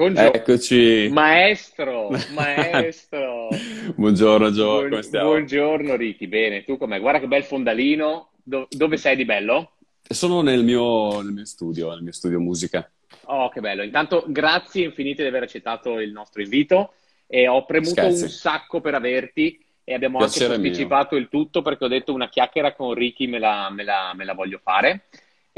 Buongiorno. Eccoci. Maestro, maestro. Buongiorno Gio, Buon- come stiamo? buongiorno Ricky, bene, tu com'è? Guarda che bel fondalino. Do- dove sei di bello? Sono nel mio, nel mio studio, nel mio studio musica. Oh, che bello. Intanto grazie infinite di aver accettato il nostro invito e ho premuto Scherzi. un sacco per averti e abbiamo anche Piacere mio. posticipato il tutto perché ho detto una chiacchiera con Ricky me la, me la- me la voglio fare.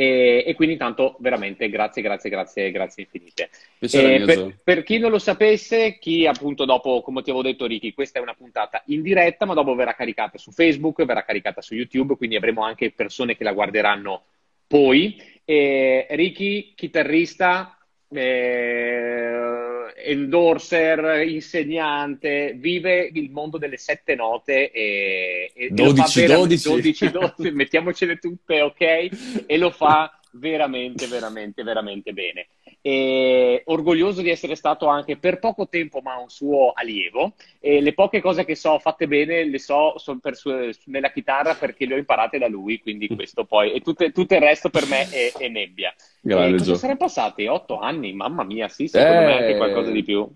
E, e quindi intanto veramente grazie, grazie, grazie, grazie infinite. Eh, per, per chi non lo sapesse, chi appunto dopo, come ti avevo detto Ricky, questa è una puntata in diretta, ma dopo verrà caricata su Facebook, verrà caricata su YouTube, quindi avremo anche persone che la guarderanno poi. Eh, Ricky, chitarrista, eh, endorser, insegnante, vive il mondo delle sette note e, e- e lo fa 12, vera- 12. 12, 12, mettiamocele tutte, ok? E lo fa veramente, veramente, veramente bene. E orgoglioso di essere stato anche per poco tempo, ma un suo allievo. E le poche cose che so fatte bene le so sol- per su- nella chitarra perché le ho imparate da lui, quindi questo poi, e tutte- tutto il resto per me è, è nebbia. Grande cosa saranno passati? Otto anni? Mamma mia, sì, secondo me anche Eh, qualcosa di più.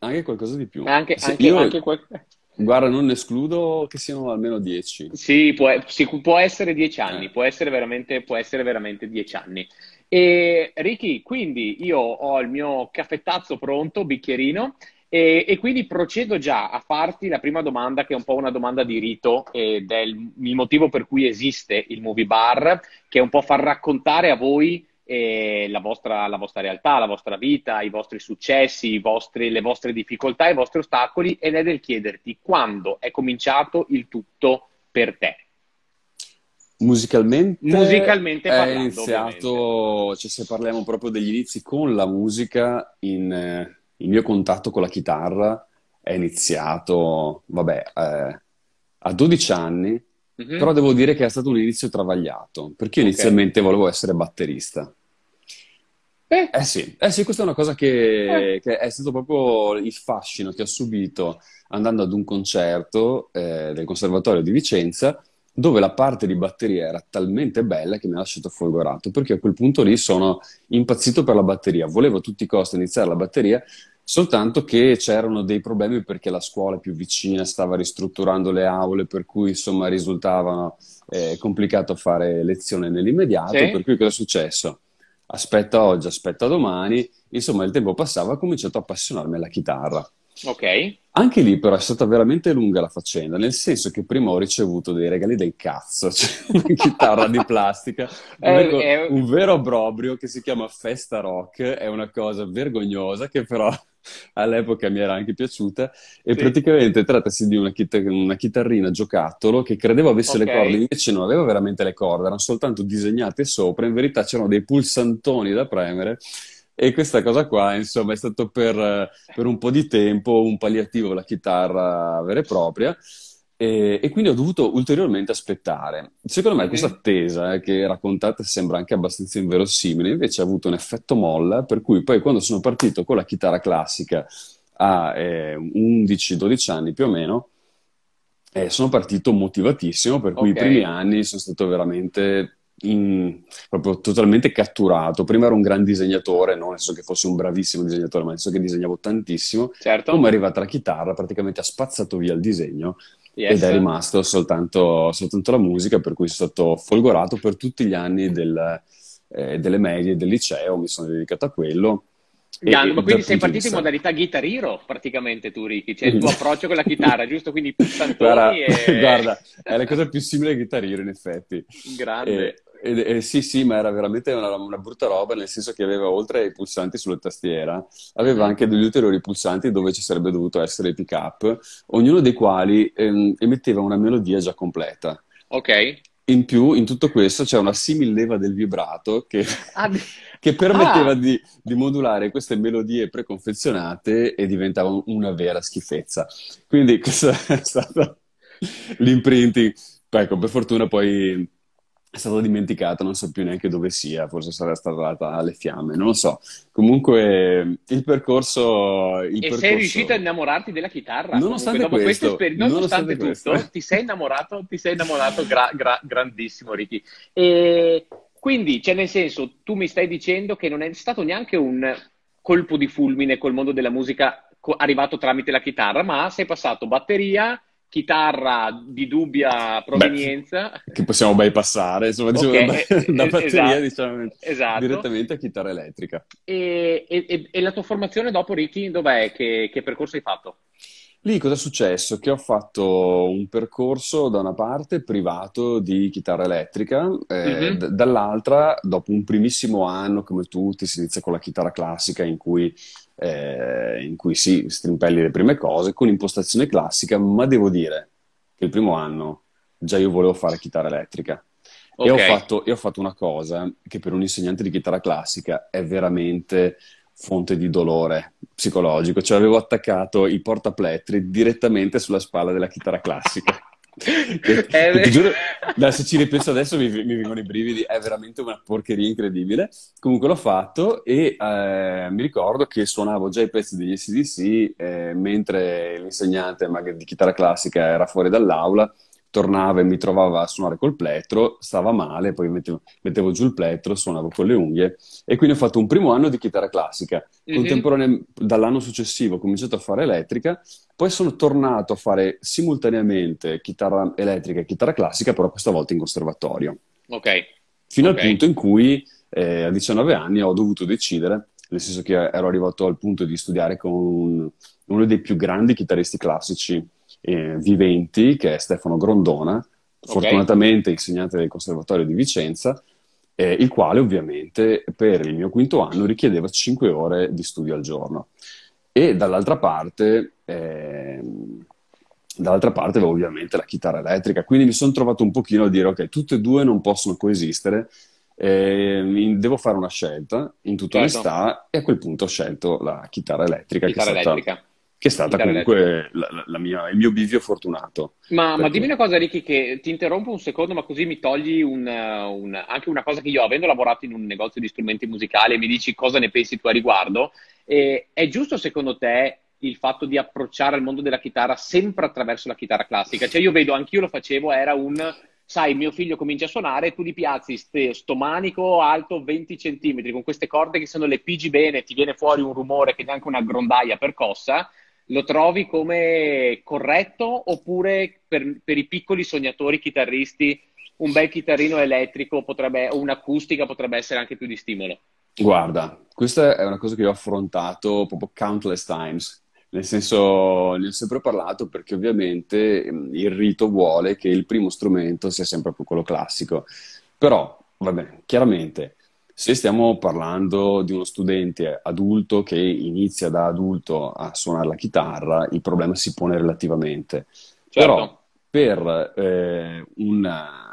Anche qualcosa di più. Anche, anche, io, anche qual- guarda, non escludo che siano almeno 10. Sì, può, sì, può essere dieci anni, Eh. può essere veramente, può essere veramente dieci anni. E Ricky, quindi io ho il mio caffettazzo pronto, bicchierino, e, e quindi procedo già a farti la prima domanda, che è un po' una domanda di rito, ed è il, il motivo per cui esiste il Movie Bar, che è un po' far raccontare a voi eh, la vostra, la vostra realtà, la vostra vita, i vostri successi, i vostri- le vostre difficoltà, i vostri ostacoli, ed è del chiederti quando è cominciato il tutto per te. Musicalmente, Musicalmente è parlando, iniziato, cioè se parliamo proprio degli inizi con la musica, in, eh, il mio contatto con la chitarra è iniziato, vabbè, eh, a 12 anni, Mhm. però devo dire che è stato un inizio travagliato, perché io Ok. inizialmente volevo essere batterista. Eh, Eh sì, eh sì, questa è una cosa che, che è stato proprio il fascino che ho subito andando ad un concerto eh, del Conservatorio di Vicenza, dove la parte di batteria era talmente bella che mi ha lasciato folgorato, perché a quel punto lì sono impazzito per la batteria. Volevo a tutti i costi iniziare la batteria, soltanto che c'erano dei problemi perché la scuola più vicina stava ristrutturando le aule, per cui insomma risultava eh, complicato fare lezione nell'immediato, Sì. per cui cosa è successo? Aspetta oggi, aspetta domani, insomma il tempo passava e ho cominciato a appassionarmi alla chitarra. Ok. Anche lì però è stata veramente lunga la faccenda, nel senso che prima ho ricevuto dei regali del cazzo, cioè una chitarra di plastica, un, è- un vero obbrobrio che si chiama Festa Rock, è una cosa vergognosa che però all'epoca mi era anche piaciuta e Sì. praticamente trattasi di una, chita- una chitarrina giocattolo che credevo avesse le Ok. corde, invece non aveva veramente le corde, erano soltanto disegnate sopra, in verità c'erano dei pulsantoni da premere e questa cosa qua, insomma, è stato per, eh, per un po' di tempo un palliativo alla chitarra vera e propria. E, e quindi ho dovuto ulteriormente aspettare. Secondo me questa attesa, eh, che raccontate sembra anche abbastanza inverosimile, invece ha avuto un effetto molla, per cui poi quando sono partito con la chitarra classica a eh, 11-12 anni più o meno, eh, sono partito motivatissimo, per cui Ok. i primi anni sono stato veramente in- proprio totalmente catturato. Prima ero un gran disegnatore, non nel senso che fossi un bravissimo disegnatore, ma nel senso che disegnavo tantissimo. Certo. Come è arrivata la chitarra, praticamente ha spazzato via il disegno Yes. ed è rimasto soltanto, soltanto la musica, per cui sono stato folgorato per tutti gli anni del- eh, delle medie e del liceo, mi sono dedicato a quello. Grande, ma quindi sei partito in modalità Guitar Hero praticamente tu, Ricky, cioè il tuo approccio con la chitarra, giusto? Quindi pulsantoni Guarda, e... guarda, è la cosa più simile a Guitar Hero, in effetti. Grande. E, e- e sì, sì, ma era veramente una, una brutta roba, nel senso che aveva, oltre ai pulsanti sulla tastiera, aveva anche degli ulteriori pulsanti dove ci sarebbe dovuto essere il pick-up, ognuno dei quali ehm, emetteva una melodia già completa. Ok. In più, in tutto questo c'è una simil-leva del vibrato che, Ah, che permetteva Ah. di, di modulare queste melodie preconfezionate e diventava un- una vera schifezza. Quindi questo è stato l'imprinting. Ecco, per fortuna poi è stato dimenticato, non so più neanche dove sia, forse sarà stata data alle fiamme, non lo so. Comunque il percorso... Il E percorso... sei riuscito a innamorarti della chitarra? Nonostante Comunque, questo, esperienza, nonostante, nonostante tutto, questo. ti sei innamorato, ti sei innamorato gra- gra- grandissimo, Ricky. E quindi, cioè, nel senso, tu mi stai dicendo che non è stato neanche un colpo di fulmine col mondo della musica co- arrivato tramite la chitarra, ma sei passato batteria, chitarra di dubbia provenienza. Beh, che possiamo bypassare, insomma, okay. diciamo, da, da batteria esatto. diciamo, esatto. direttamente a chitarra elettrica. E, e, e, la tua formazione dopo, Ricky, dov'è? Che, che percorso hai fatto? Lì cosa è successo? Che ho fatto un percorso da una parte privato di chitarra elettrica, eh, mm-hmm. d- dall'altra, dopo un primissimo anno, come tutti, si inizia con la chitarra classica in cui, eh, in cui si strimpelli le prime cose, con impostazione classica, ma devo dire che il primo anno già io volevo fare chitarra elettrica. Okay. E, ho fatto, e ho fatto una cosa che per un insegnante di chitarra classica è veramente fonte di dolore psicologico, cioè avevo attaccato i portaplettri direttamente sulla spalla della chitarra classica. Eh, ti giuro, se ci ripenso adesso mi, mi, vengono i brividi, è veramente una porcheria incredibile. Comunque l'ho fatto e eh, mi ricordo che suonavo già i pezzi degli SDC eh, mentre l'insegnante di chitarra classica era fuori dall'aula tornava e mi trovava a suonare col plettro, stava male, poi mettevo, mettevo, giù il plettro, suonavo con le unghie e quindi ho fatto un primo anno di chitarra classica. Mm-hmm. Dall'anno successivo ho cominciato a fare elettrica, poi sono tornato a fare simultaneamente chitarra elettrica e chitarra classica, però questa volta in conservatorio. Ok. Fino okay. al punto in cui eh, a 19 anni ho dovuto decidere, nel senso che ero arrivato al punto di studiare con uno dei più grandi chitarristi classici eh, viventi, che è Stefano Grondona, okay. fortunatamente insegnante del Conservatorio di Vicenza, eh, il quale ovviamente per il mio quinto anno richiedeva 5 ore di studio al giorno. E dall'altra parte, eh, dall'altra parte avevo ovviamente la chitarra elettrica, quindi mi sono trovato un pochino a dire ok, tutte e due non possono coesistere, eh, devo fare una scelta in tutta certo. onestà e a quel punto ho scelto la chitarra elettrica. Chitarra che è stata, elettrica che è stata comunque la, la mia, il mio bivio fortunato. Ma, ma, dimmi una cosa, Ricky, che ti interrompo un secondo, ma così mi togli un, un, anche una cosa che io, avendo lavorato in un negozio di strumenti musicali, mi dici cosa ne pensi tu a riguardo. Eh, è giusto secondo te il fatto di approcciare al mondo della chitarra sempre attraverso la chitarra classica? Cioè io vedo, anch'io lo facevo, era un sai, mio figlio comincia a suonare, tu gli piazzi ste, sto manico alto 20 cm con queste corde che sono le pigi bene, ti viene fuori un rumore che neanche una grondaia percossa lo trovi come corretto oppure per, per, i piccoli sognatori chitarristi un bel chitarrino elettrico potrebbe, o un'acustica potrebbe essere anche più di stimolo? Guarda, questa è una cosa che ho affrontato proprio countless times, nel senso ne ho sempre parlato perché ovviamente il rito vuole che il primo strumento sia sempre quello classico, però vabbè, chiaramente se stiamo parlando di uno studente adulto che inizia da adulto a suonare la chitarra, il problema si pone relativamente. Certo. Però per eh, un,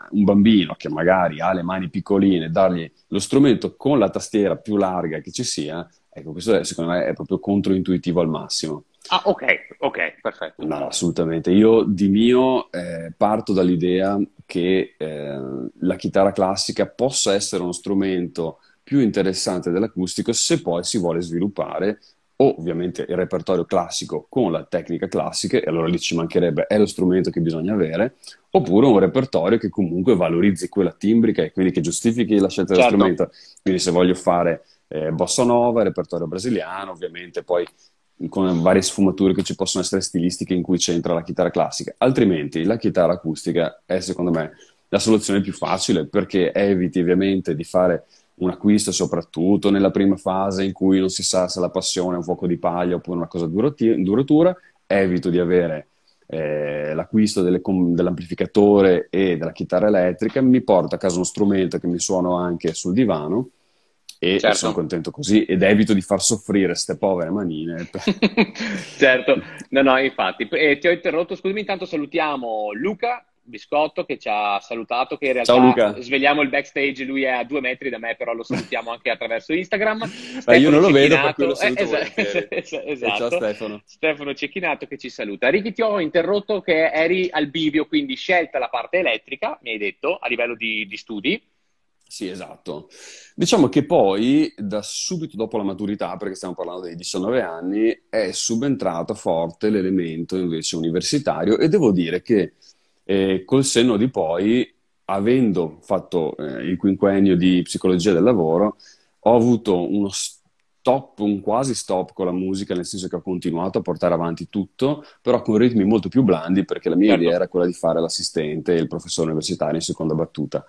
un, bambino che magari ha le mani piccoline, dargli lo strumento con la tastiera più larga che ci sia, ecco, questo è, secondo me è proprio controintuitivo al massimo. Ah, ok, ok, perfetto. No, assolutamente. Io di mio eh, parto dall'idea che eh, la chitarra classica possa essere uno strumento più interessante dell'acustico se poi si vuole sviluppare o ovviamente il repertorio classico con la tecnica classica, e allora lì ci mancherebbe, è lo strumento che bisogna avere, oppure un repertorio che comunque valorizzi quella timbrica e quindi che giustifichi la scelta certo. dello strumento. Quindi se voglio fare eh, bossa nova, repertorio brasiliano, ovviamente poi con varie sfumature che ci possono essere stilistiche in cui c'entra la chitarra classica. Altrimenti la chitarra acustica è secondo me la soluzione più facile perché eviti ovviamente di fare un acquisto soprattutto nella prima fase in cui non si sa se la passione è un fuoco di paglia oppure una cosa duratura, evito di avere eh, l'acquisto delle, dell'amplificatore e della chitarra elettrica, mi porto a casa uno strumento che mi suono anche sul divano e certo. sono contento così ed evito di far soffrire queste povere manine. certo, no, no, infatti. E ti ho interrotto, scusami, intanto salutiamo Luca Biscotto che ci ha salutato, che in realtà Ciao, Luca. svegliamo il backstage, lui è a due metri da me, però lo salutiamo anche attraverso Instagram. Ma io non lo vedo, per lo saluto eh, esatto. Ciao Stefano. Stefano Cecchinato che ci saluta. Ricky ti ho interrotto che eri al bivio, quindi scelta la parte elettrica, mi hai detto, a livello di, di studi. Sì, esatto. Diciamo che poi, da subito dopo la maturità, perché stiamo parlando dei 19 anni, è subentrato forte l'elemento invece universitario e devo dire che e col senno di poi, avendo fatto eh, il quinquennio di psicologia del lavoro, ho avuto uno stop, un quasi stop con la musica, nel senso che ho continuato a portare avanti tutto, però con ritmi molto più blandi, perché la mia certo. idea era quella di fare l'assistente e il professore universitario in seconda battuta.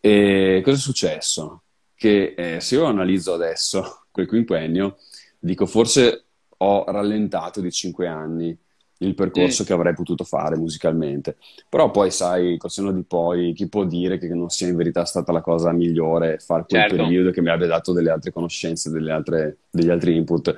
E cosa è successo? Che eh, se io analizzo adesso quel quinquennio, dico forse ho rallentato di cinque anni il percorso mm. che avrei potuto fare musicalmente. Però poi, sai, col senno di poi, chi può dire che non sia in verità stata la cosa migliore fare quel certo. periodo che mi abbia dato delle altre conoscenze, altre, degli altri input.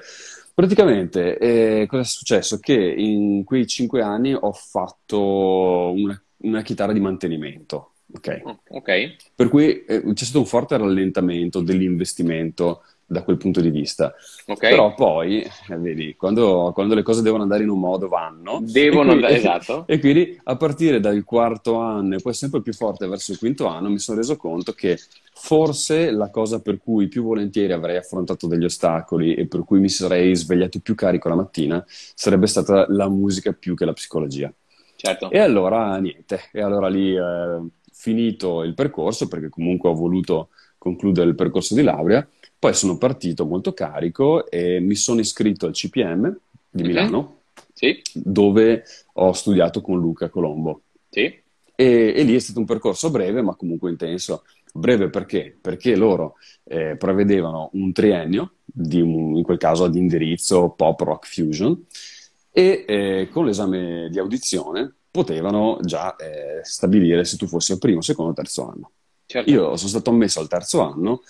Praticamente, eh, cosa è successo? Che in quei cinque anni ho fatto una, una chitarra di mantenimento. Ok. Oh, okay. Per cui eh, c'è stato un forte rallentamento dell'investimento da quel punto di vista. Okay. Però poi, eh, vedi, quando, quando, le cose devono andare in un modo vanno. Devono andare, esatto. E quindi a partire dal quarto anno e poi sempre più forte verso il quinto anno mi sono reso conto che forse la cosa per cui più volentieri avrei affrontato degli ostacoli e per cui mi sarei svegliato più carico la mattina sarebbe stata la musica più che la psicologia. Certo. E allora niente, e allora lì eh, finito il percorso, perché comunque ho voluto concludere il percorso di laurea, poi sono partito molto carico e mi sono iscritto al CPM di Milano, okay. sì. dove ho studiato con Luca Colombo. Sì. E, e, lì è stato un percorso breve, ma comunque intenso. Breve perché? Perché loro eh, prevedevano un triennio, di in quel caso ad indirizzo pop rock fusion, e eh, con l'esame di audizione potevano già eh, stabilire se tu fossi al primo, secondo o terzo anno. Certo. Io sono stato ammesso al terzo anno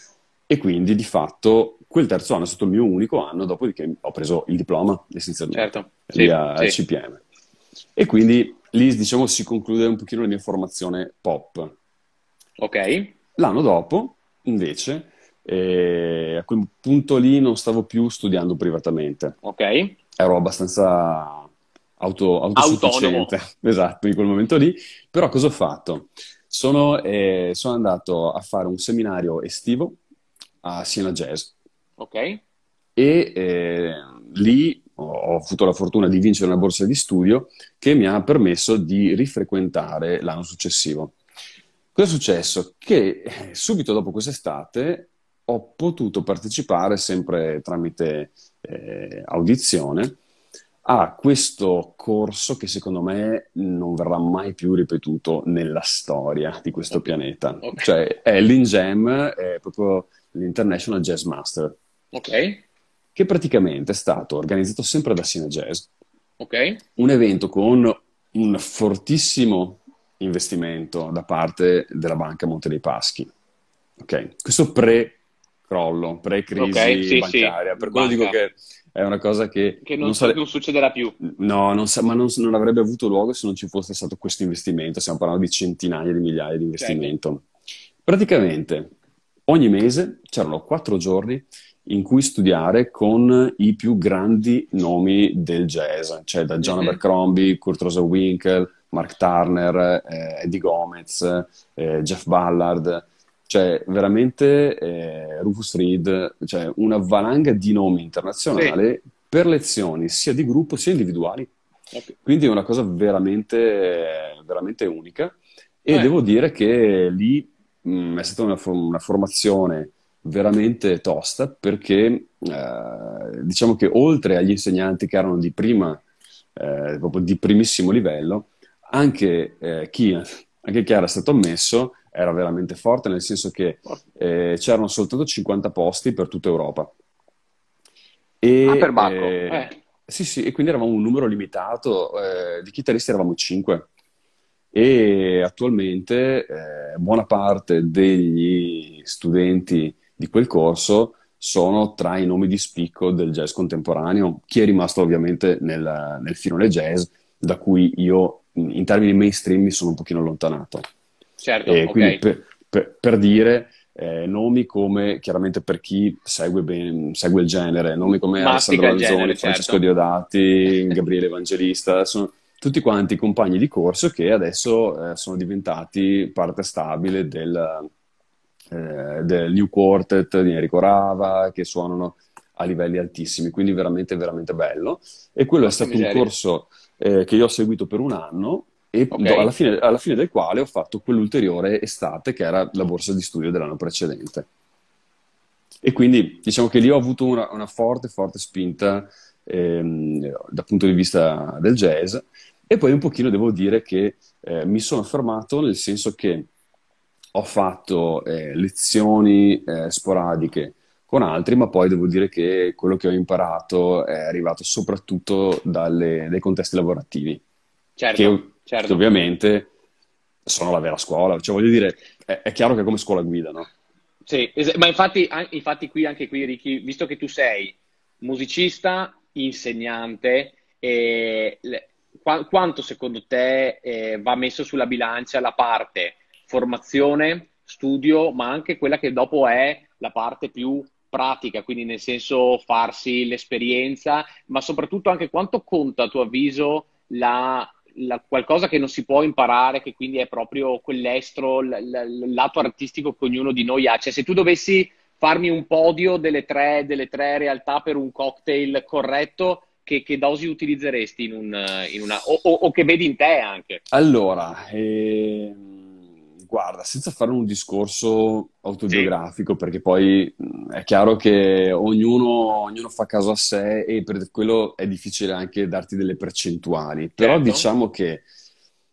e quindi di fatto quel terzo anno è stato il mio unico anno, dopodiché ho preso il diploma essenzialmente certo. sì, al sì. CPM. E quindi lì diciamo si conclude un pochino la mia formazione pop. Ok. L'anno dopo, invece, eh, a quel punto lì non stavo più studiando privatamente. Ok. Ero abbastanza auto, autosufficiente. Autonomo. Esatto, in quel momento lì. Però cosa ho fatto? Sono, eh, sono andato a fare un seminario estivo a Siena Jazz. Ok. E eh, lì ho avuto la fortuna di vincere una borsa di studio che mi ha permesso di rifrequentare l'anno successivo. Cosa è successo? Che eh, subito dopo quest'estate ho potuto partecipare, sempre tramite eh, audizione, a questo corso che secondo me non verrà mai più ripetuto nella storia di questo pianeta. Okay. Cioè, è l'Ingem, è proprio l'International Jazz Master. Ok. Che praticamente è stato organizzato sempre da Cine Jazz. Ok. Un evento con un fortissimo investimento da parte della banca Monte dei Paschi. Ok. Questo pre-crollo, pre-crisi okay, sì, bancaria. Sì. Per quello dico che è una cosa che, che non, non, sare... non, succederà più. No, non sa... ma non, non, avrebbe avuto luogo se non ci fosse stato questo investimento. Stiamo parlando di centinaia di migliaia di investimento. Certo. Praticamente Ogni mese c'erano quattro giorni in cui studiare con i più grandi nomi del jazz, cioè da John mm-hmm. Abercrombie, Kurt Rosenwinkel, Mark Turner, eh, Eddie Gomez, eh, Jeff Ballard, cioè veramente eh, Rufus Reed, cioè una valanga di nomi internazionali sì. per lezioni sia di gruppo sia individuali. Okay. Quindi è una cosa veramente, veramente unica. E eh. devo dire che lì mh, mm, è stata una, una, formazione veramente tosta perché eh, diciamo che oltre agli insegnanti che erano di prima, eh, proprio di primissimo livello, anche, eh, chi, anche chi era stato ammesso era veramente forte, nel senso che eh, c'erano soltanto 50 posti per tutta Europa. E, ah, per Bacco. Eh, eh. Sì, sì, e quindi eravamo un numero limitato, di chitarristi eravamo 5 e attualmente eh, buona parte degli studenti di quel corso sono tra i nomi di spicco del jazz contemporaneo, chi è rimasto ovviamente nel, nel filone jazz, da cui io in termini mainstream mi sono un pochino allontanato. Certo, e quindi per, per, per, dire eh, nomi come, chiaramente per chi segue, ben, segue il genere, nomi come Mastica Alessandro Alzoni, Francesco certo. Diodati, Gabriele Evangelista, sono tutti quanti compagni di corso che adesso eh, sono diventati parte stabile del, eh, del, New Quartet di Enrico Rava, che suonano a livelli altissimi, quindi veramente, veramente bello. E quello è stato un corso eh, che io ho seguito per un anno e okay. alla, fine, alla fine del quale ho fatto quell'ulteriore estate che era la borsa di studio dell'anno precedente. E quindi diciamo che lì ho avuto una, una forte, forte spinta ehm, dal punto di vista del jazz e poi un pochino devo dire che eh, mi sono fermato nel senso che ho fatto eh, lezioni eh, sporadiche con altri, ma poi devo dire che quello che ho imparato è arrivato soprattutto dalle, dai contesti lavorativi. Certo, che, certo. che ovviamente sono la vera scuola. Cioè, voglio dire, è, è chiaro che è come scuola guida, no? Sì, es- ma infatti, infatti qui, anche qui, Ricky, visto che tu sei musicista, insegnante, eh, le, qu- quanto secondo te eh, va messo sulla bilancia la parte formazione, studio, ma anche quella che dopo è la parte più pratica, quindi nel senso farsi l'esperienza, ma soprattutto anche quanto conta a tuo avviso la, la, qualcosa che non si può imparare, che quindi è proprio quell'estro, l, l, lato artistico che ognuno di noi ha. Cioè, se tu dovessi farmi un podio delle tre, delle tre realtà per un cocktail corretto, che, che dosi utilizzeresti in, un, in una, o, o, o, che vedi in te anche? Allora, eh, guarda, senza fare un discorso autobiografico, sì. perché poi è chiaro che ognuno, ognuno, fa caso a sé e per quello è difficile anche darti delle percentuali, però certo. diciamo che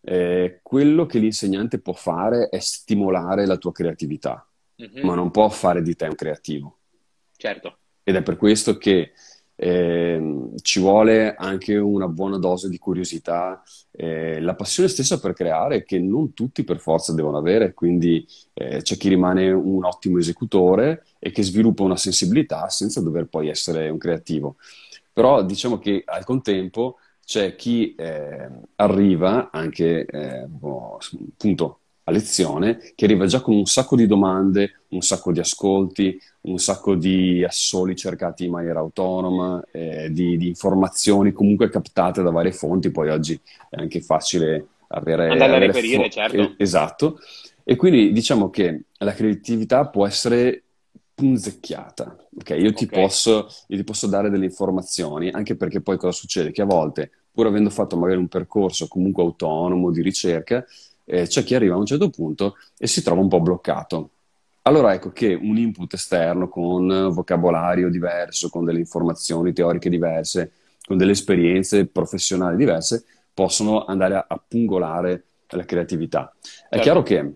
eh, quello che l'insegnante può fare è stimolare la tua creatività mm-hmm. ma non può fare di te un creativo. Certo. Ed è per questo che eh, ci vuole anche una buona dose di curiosità, eh, la passione stessa per creare che non tutti per forza devono avere, quindi eh, c'è chi rimane un ottimo esecutore e che sviluppa una sensibilità senza dover poi essere un creativo. Però diciamo che al contempo c'è chi eh, arriva anche appunto a lezione che arriva già con un sacco di domande, un sacco di ascolti, un sacco di assoli cercati in maniera autonoma, eh, di, di, informazioni comunque captate da varie fonti, poi oggi è anche facile avere... Andare a reperire, fo- certo. esatto. E quindi diciamo che la creatività può essere punzecchiata. Ok, io ti, okay. Posso, io ti posso dare delle informazioni, anche perché poi cosa succede? Che a volte, pur avendo fatto magari un percorso comunque autonomo di ricerca, eh, c'è chi arriva a un certo punto e si trova un po' bloccato. Allora ecco che un input esterno con vocabolario diverso, con delle informazioni teoriche diverse, con delle esperienze professionali diverse, possono andare a, a pungolare la creatività. È certo. chiaro che,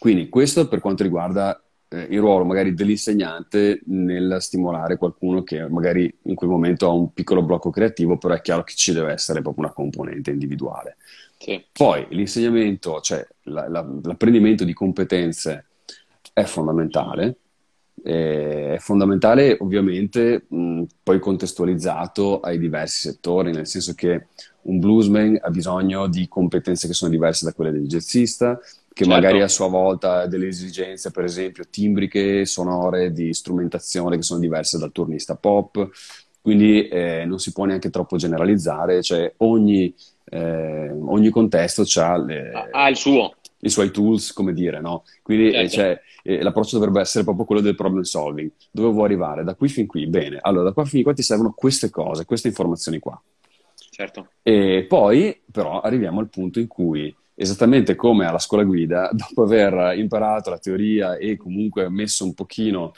quindi, questo per quanto riguarda eh, il ruolo magari dell'insegnante nel stimolare qualcuno che magari in quel momento ha un piccolo blocco creativo, però è chiaro che ci deve essere proprio una componente individuale. Sì. Poi l'insegnamento, cioè la, la, l'apprendimento di competenze è fondamentale, è fondamentale ovviamente mh, poi contestualizzato ai diversi settori, nel senso che un bluesman ha bisogno di competenze che sono diverse da quelle del jazzista, che certo. magari a sua volta ha delle esigenze, per esempio, timbriche, sonore, di strumentazione che sono diverse dal turnista pop, quindi eh, non si può neanche troppo generalizzare, cioè ogni eh, ogni contesto ha, le, ha il suo. i suoi tools, come dire, no? Quindi certo. cioè, eh, l'approccio dovrebbe essere proprio quello del problem solving. Dove vuoi arrivare? Da qui fin qui? Bene, allora da qua fin qua ti servono queste cose, queste informazioni qua. Certo. E poi però arriviamo al punto in cui esattamente come alla scuola guida, dopo aver imparato la teoria e comunque messo un pochino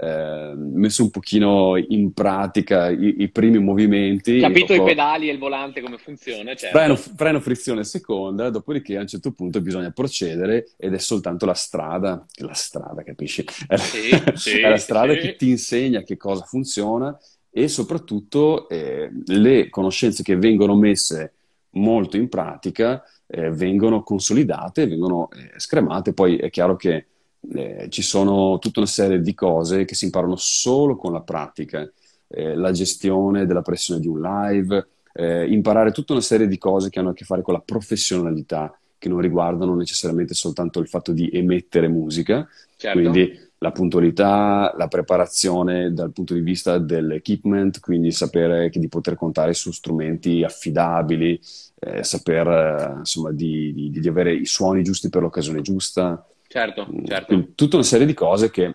eh, messo un pochino in pratica i, i primi movimenti. Capito dopo... i pedali e il volante come funziona, certo. freno, freno, frizione seconda, dopodiché a un certo punto bisogna procedere ed è soltanto la strada, la strada capisci? È, sì, sì, è la strada sì. che ti insegna che cosa funziona e soprattutto eh, le conoscenze che vengono messe molto in pratica eh, vengono consolidate, vengono eh, scremate, poi è chiaro che eh, ci sono tutta una serie di cose che si imparano solo con la pratica, eh, la gestione della pressione di un live, eh, imparare tutta una serie di cose che hanno a che fare con la professionalità, che non riguardano necessariamente soltanto il fatto di emettere musica, certo. quindi la puntualità, la preparazione dal punto di vista dell'equipment, quindi sapere di poter contare su strumenti affidabili, eh, saper eh, insomma di, di, di avere i suoni giusti per l'occasione giusta, Certo, mm, certo. tutta una serie di cose che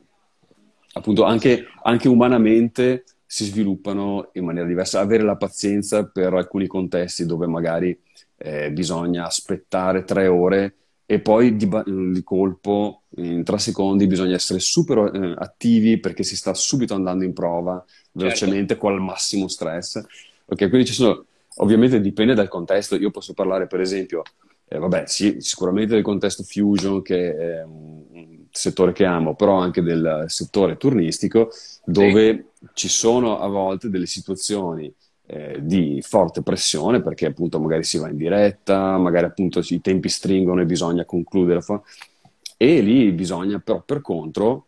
appunto anche, anche, umanamente si sviluppano in maniera diversa. Avere la pazienza per alcuni contesti dove magari eh, bisogna aspettare tre ore e poi di, di, colpo, in tre secondi, bisogna essere super eh, attivi perché si sta subito andando in prova velocemente certo. con il massimo stress. Ok, quindi ci sono, ovviamente dipende dal contesto. Io posso parlare, per esempio, eh, vabbè, sì, sicuramente del contesto fusion, che è un settore che amo, però anche del settore turnistico, dove sì. ci sono a volte delle situazioni eh, di forte pressione perché appunto magari si va in diretta, magari appunto i tempi stringono e bisogna concludere. E lì bisogna però per contro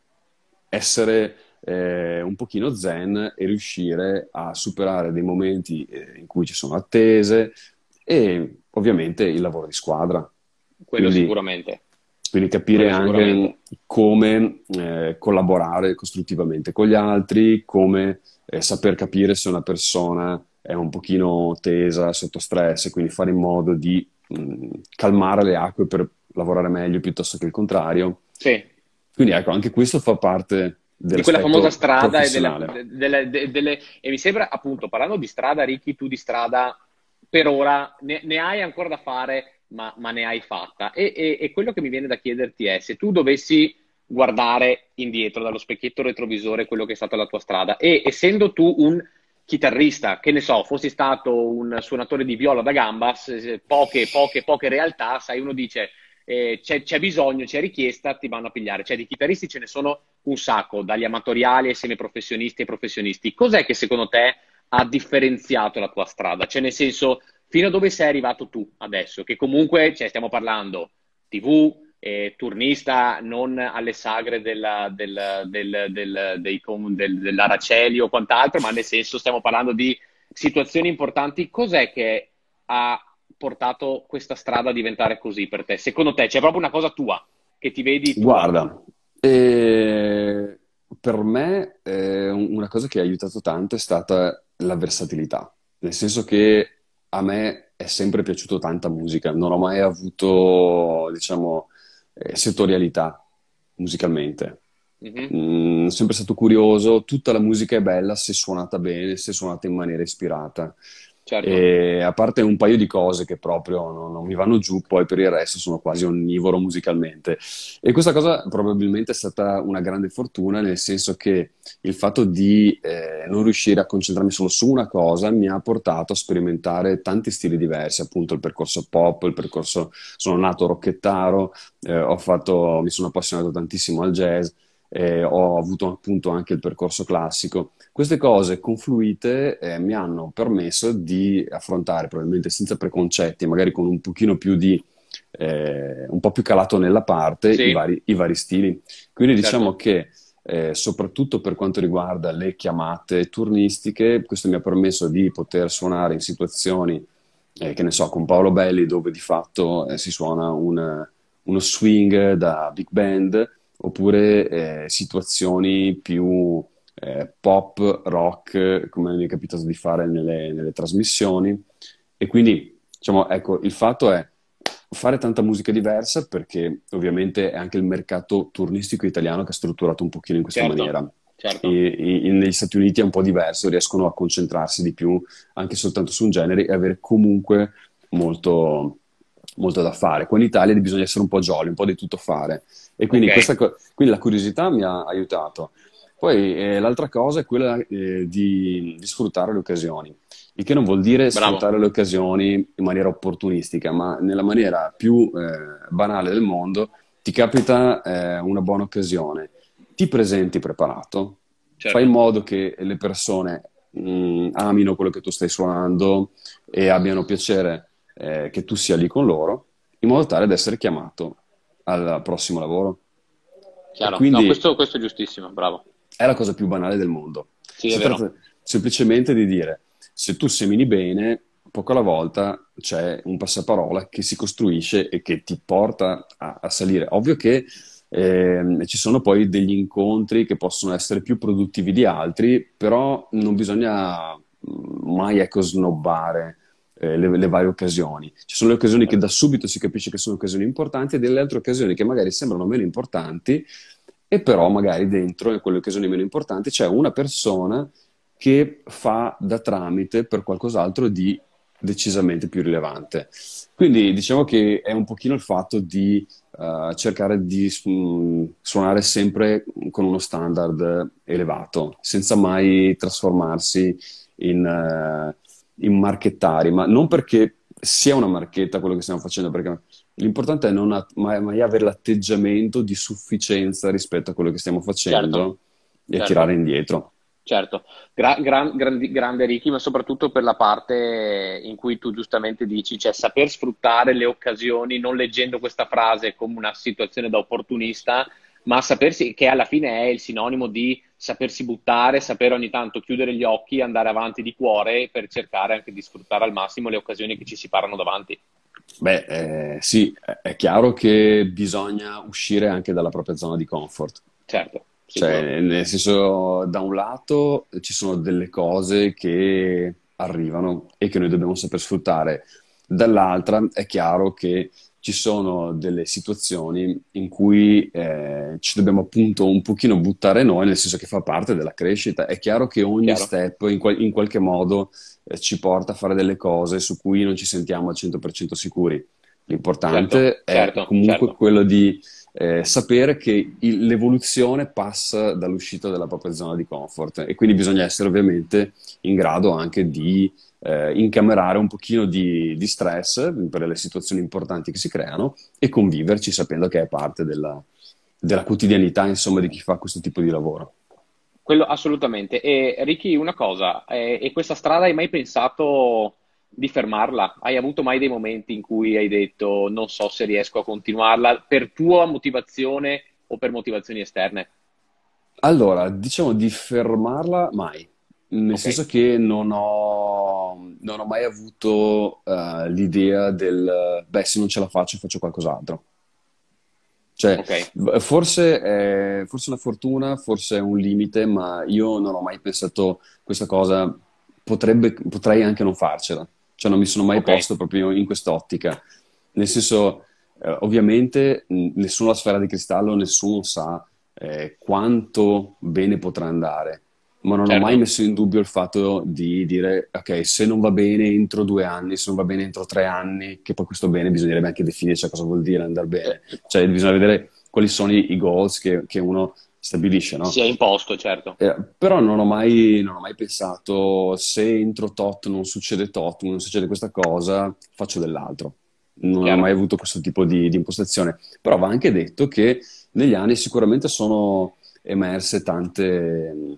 essere eh, un pochino zen e riuscire a superare dei momenti eh, in cui ci sono attese e ovviamente il lavoro di squadra. Quello quindi, sicuramente. Quindi capire Quello anche come eh, collaborare costruttivamente con gli altri, come eh, saper capire se una persona è un pochino tesa, sotto stress, e quindi fare in modo di mh, calmare le acque per lavorare meglio piuttosto che il contrario. Sì. Quindi ecco, anche questo fa parte di quella famosa strada e, delle, delle, delle, e mi sembra appunto parlando di strada, Ricky, tu di strada per ora ne, ne hai ancora da fare, ma, ma ne hai fatta. E, e, e, quello che mi viene da chiederti è se tu dovessi guardare indietro dallo specchietto retrovisore quello che è stata la tua strada e essendo tu un chitarrista, che ne so, fossi stato un suonatore di viola da gamba, poche, poche, poche realtà, sai, uno dice eh, c'è, c'è, bisogno, c'è richiesta, ti vanno a pigliare. Cioè, di chitarristi ce ne sono un sacco, dagli amatoriali ai semiprofessionisti ai professionisti. Cos'è che secondo te ha differenziato la tua strada? Cioè, nel senso, fino a dove sei arrivato tu adesso? Che comunque, cioè, stiamo parlando TV, eh, turnista non alle sagre della, del, del, del, dei, del, dell'Araceli o quant'altro, ma nel senso stiamo parlando di situazioni importanti. Cos'è che ha portato questa strada a diventare così per te? Secondo te c'è proprio una cosa tua che ti vedi? Tua? Guarda, eh, per me eh, una cosa che ha aiutato tanto è stata la versatilità, nel senso che a me è sempre piaciuto tanta musica, non ho mai avuto, diciamo, eh, settorialità musicalmente. Mm-hmm. Mm, sempre stato curioso, tutta la musica è bella se suonata bene, se suonata in maniera ispirata. Certo. E a parte un paio di cose che proprio non, non, mi vanno giù, poi per il resto sono quasi onnivoro musicalmente. E questa cosa probabilmente è stata una grande fortuna, nel senso che il fatto di eh, non riuscire a concentrarmi solo su una cosa mi ha portato a sperimentare tanti stili diversi, appunto il percorso pop, il percorso... sono nato rocchettaro, eh, fatto, mi sono appassionato tantissimo al jazz eh, ho avuto appunto anche il percorso classico. Queste cose confluite eh, mi hanno permesso di affrontare probabilmente senza preconcetti, magari con un pochino più di eh, un po' più calato nella parte sì. i, vari, i, vari, stili. Quindi certo. diciamo che eh, soprattutto per quanto riguarda le chiamate turnistiche, questo mi ha permesso di poter suonare in situazioni, eh, che ne so, con Paolo Belli, dove di fatto eh, si suona un, uno swing da big band, oppure eh, situazioni più eh, pop, rock, come mi è capitato di fare nelle, nelle trasmissioni. E quindi, diciamo, ecco, il fatto è fare tanta musica diversa perché ovviamente è anche il mercato turnistico italiano che è strutturato un pochino in questa certo, maniera. Certo. E, e, negli Stati Uniti è un po' diverso, riescono a concentrarsi di più anche soltanto su un genere e avere comunque molto, molto da fare. Qua in Italia bisogna essere un po' jolly, un po' di tutto fare. E quindi, okay. questa, quindi la curiosità mi ha aiutato. Poi eh, l'altra cosa è quella eh, di, di, sfruttare le occasioni, il che non vuol dire Bravo. sfruttare le occasioni in maniera opportunistica, ma nella maniera più eh, banale del mondo ti capita eh, una buona occasione, ti presenti preparato, certo. fai in modo che le persone mh, mm, amino quello che tu stai suonando e abbiano piacere eh, che tu sia lì con loro, in modo tale da essere chiamato al prossimo lavoro. Chiaro, quindi, no, questo, questo, è giustissimo, bravo. È la cosa più banale del mondo. Sì, si tratta semplicemente di dire, se tu semini bene, poco alla volta c'è un passaparola che si costruisce e che ti porta a, a salire. Ovvio che eh, ci sono poi degli incontri che possono essere più produttivi di altri, però non bisogna mai ecco snobbare eh, le, le, varie occasioni. Ci sono le occasioni che da subito si capisce che sono occasioni importanti e delle altre occasioni che magari sembrano meno importanti e però magari dentro in quelle occasioni meno importanti c'è una persona che fa da tramite per qualcos'altro di decisamente più rilevante. Quindi diciamo che è un pochino il fatto di uh, cercare di su- suonare sempre con uno standard elevato, senza mai trasformarsi in, uh, in marchettari, ma non perché sia una marchetta quello che stiamo facendo, perché l'importante è non ha- mai, mai avere l'atteggiamento di sufficienza rispetto a quello che stiamo facendo Certo, e certo. tirare indietro. Certo, Gra- gran- grandi- grande Ricky, ma soprattutto per la parte in cui tu giustamente dici, cioè saper sfruttare le occasioni, non leggendo questa frase come una situazione da opportunista, ma sapersi che alla fine è il sinonimo di sapersi buttare, sapere ogni tanto chiudere gli occhi, andare avanti di cuore per cercare anche di sfruttare al massimo le occasioni che ci si parano davanti. Beh, eh, sì, è chiaro che bisogna uscire anche dalla propria zona di comfort. Certo. Cioè, nel senso, da un lato ci sono delle cose che arrivano e che noi dobbiamo saper sfruttare, dall'altra è chiaro che ci sono delle situazioni in cui eh, ci dobbiamo appunto un pochino buttare noi, nel senso che fa parte della crescita. È chiaro che ogni Chiaro? step in, qual- in qualche modo eh, ci porta a fare delle cose su cui non ci sentiamo al 100% sicuri. Certo, L'importante è certo, comunque certo. quello di eh, sapere che il- l'evoluzione passa dall'uscita dalla propria zona di comfort e quindi bisogna essere ovviamente in grado anche di eh, incamerare un pochino di, di stress per le situazioni importanti che si creano e conviverci sapendo che è parte della, della quotidianità, insomma, di chi fa questo tipo di lavoro. Quello assolutamente. E Ricky, una cosa, eh, e questa strada hai mai pensato di fermarla? Hai avuto mai dei momenti in cui hai detto non so se riesco a continuarla per tua motivazione o per motivazioni esterne? Allora, diciamo di fermarla mai, nel Ok, senso che non ho, non ho mai avuto eh, l'idea del, beh, se non ce la faccio, faccio qualcos'altro. Cioè, ok, b- forse è, forse è una fortuna, forse è un limite, ma io non ho mai pensato questa cosa, potrebbe, potrei anche non farcela. Cioè, non mi sono mai ok, posto proprio in quest'ottica. Nel senso, eh, ovviamente, nessuno ha sfera di cristallo, nessuno sa eh, quanto bene potrà andare, ma non ho mai certo, messo in dubbio il fatto di dire, ok, se non va bene entro due anni, se non va bene entro tre anni, che poi questo bene bisognerebbe anche definirci cosa vuol dire andare bene. Cioè, bisogna vedere quali sono i, goals che, che uno stabilisce, no? si è imposto, certo, Eh, però non ho mai, non ho mai pensato se entro tot non succede tot, non succede questa cosa, faccio dell'altro. Non ho mai avuto questo tipo di, di impostazione. Però va anche detto che negli anni sicuramente sono emerse tante,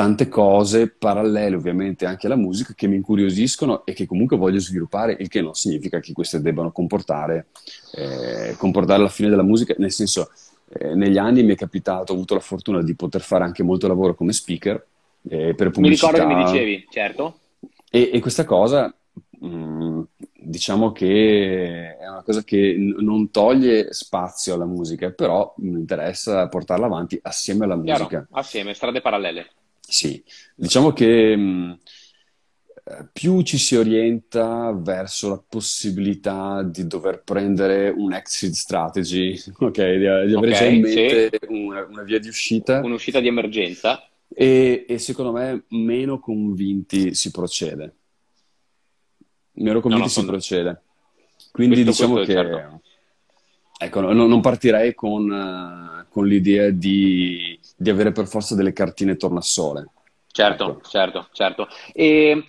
tante cose parallele, ovviamente anche alla musica, che mi incuriosiscono e che comunque voglio sviluppare, il che non significa che queste debbano comportare, eh, comportare la fine della musica, nel senso, eh, negli anni mi è capitato, ho avuto la fortuna di poter fare anche molto lavoro come speaker, eh, per mi ricordo che mi pubblicità. dicevi, certo, e, e questa cosa, mh, diciamo che è una cosa che n- non toglie spazio alla musica, però mi interessa portarla avanti assieme alla chiaro, musica. assieme, strade parallele, Sì, diciamo che mh, eh, più ci si orienta verso la possibilità di dover prendere un exit strategy, ok, di, di avere già in ok, sì, mente una, una via di uscita. Un'uscita di emergenza, e, e secondo me meno convinti si procede. Meno no, convinti no, si sono- procede. Quindi questo, diciamo questo che, certo, ecco, no- non partirei con, eh, con l'idea di, di avere per forza delle cartine tornasole. certo, Ecco. certo, certo. E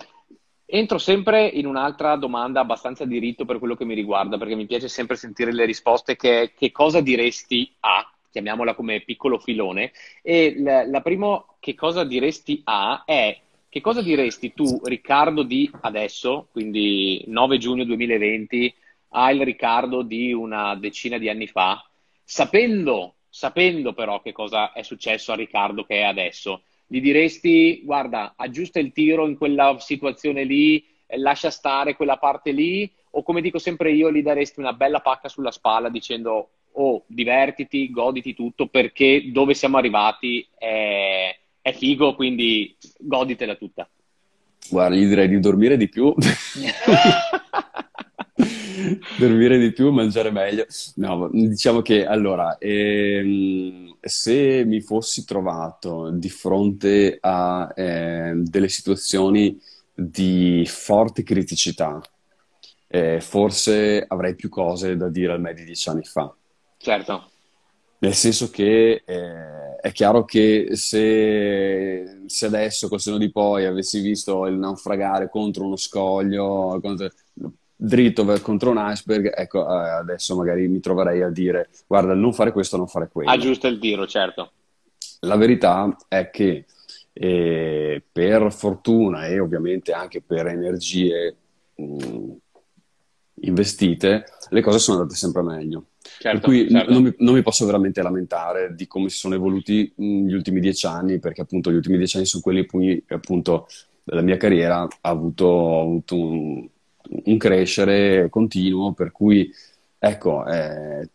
Entro sempre in un'altra domanda abbastanza di rito per quello che mi riguarda, perché mi piace sempre sentire le risposte che, che cosa diresti a, chiamiamola come piccolo filone, e la, la prima che cosa diresti a è che cosa diresti tu, Riccardo di adesso, quindi 9 giugno 2020, al Riccardo di una decina di anni fa, sapendo, sapendo però che cosa è successo a Riccardo che è adesso gli diresti, guarda, aggiusta il tiro in quella situazione lì, eh, lascia stare quella parte lì, o come dico sempre io, gli daresti una bella pacca sulla spalla dicendo, oh, divertiti, goditi tutto, perché dove siamo arrivati è, è figo, quindi goditela tutta. Guarda, gli direi di dormire di più, dormire di più, mangiare meglio. No, diciamo che allora, ehm, se mi fossi trovato di fronte a eh, delle situazioni di forte criticità, eh, forse avrei più cose da dire al me di dieci anni fa. Certo. Nel senso che eh, è chiaro che se, se, adesso, col seno di poi, avessi visto il naufragare contro uno scoglio, contro, dritto contro un iceberg, ecco, eh, adesso magari mi troverei a dire, guarda, non fare questo, non fare quello. Aggiusta il tiro, certo. La verità è che eh, per fortuna e ovviamente anche per energie mh, investite, le cose sono andate sempre meglio. Certo, per cui certo. non, mi, non, mi, posso veramente lamentare di come si sono evoluti gli ultimi dieci anni, perché appunto gli ultimi dieci anni sono quelli in cui appunto la mia carriera ha avuto, ha avuto un, un, crescere continuo, per cui ecco, eh,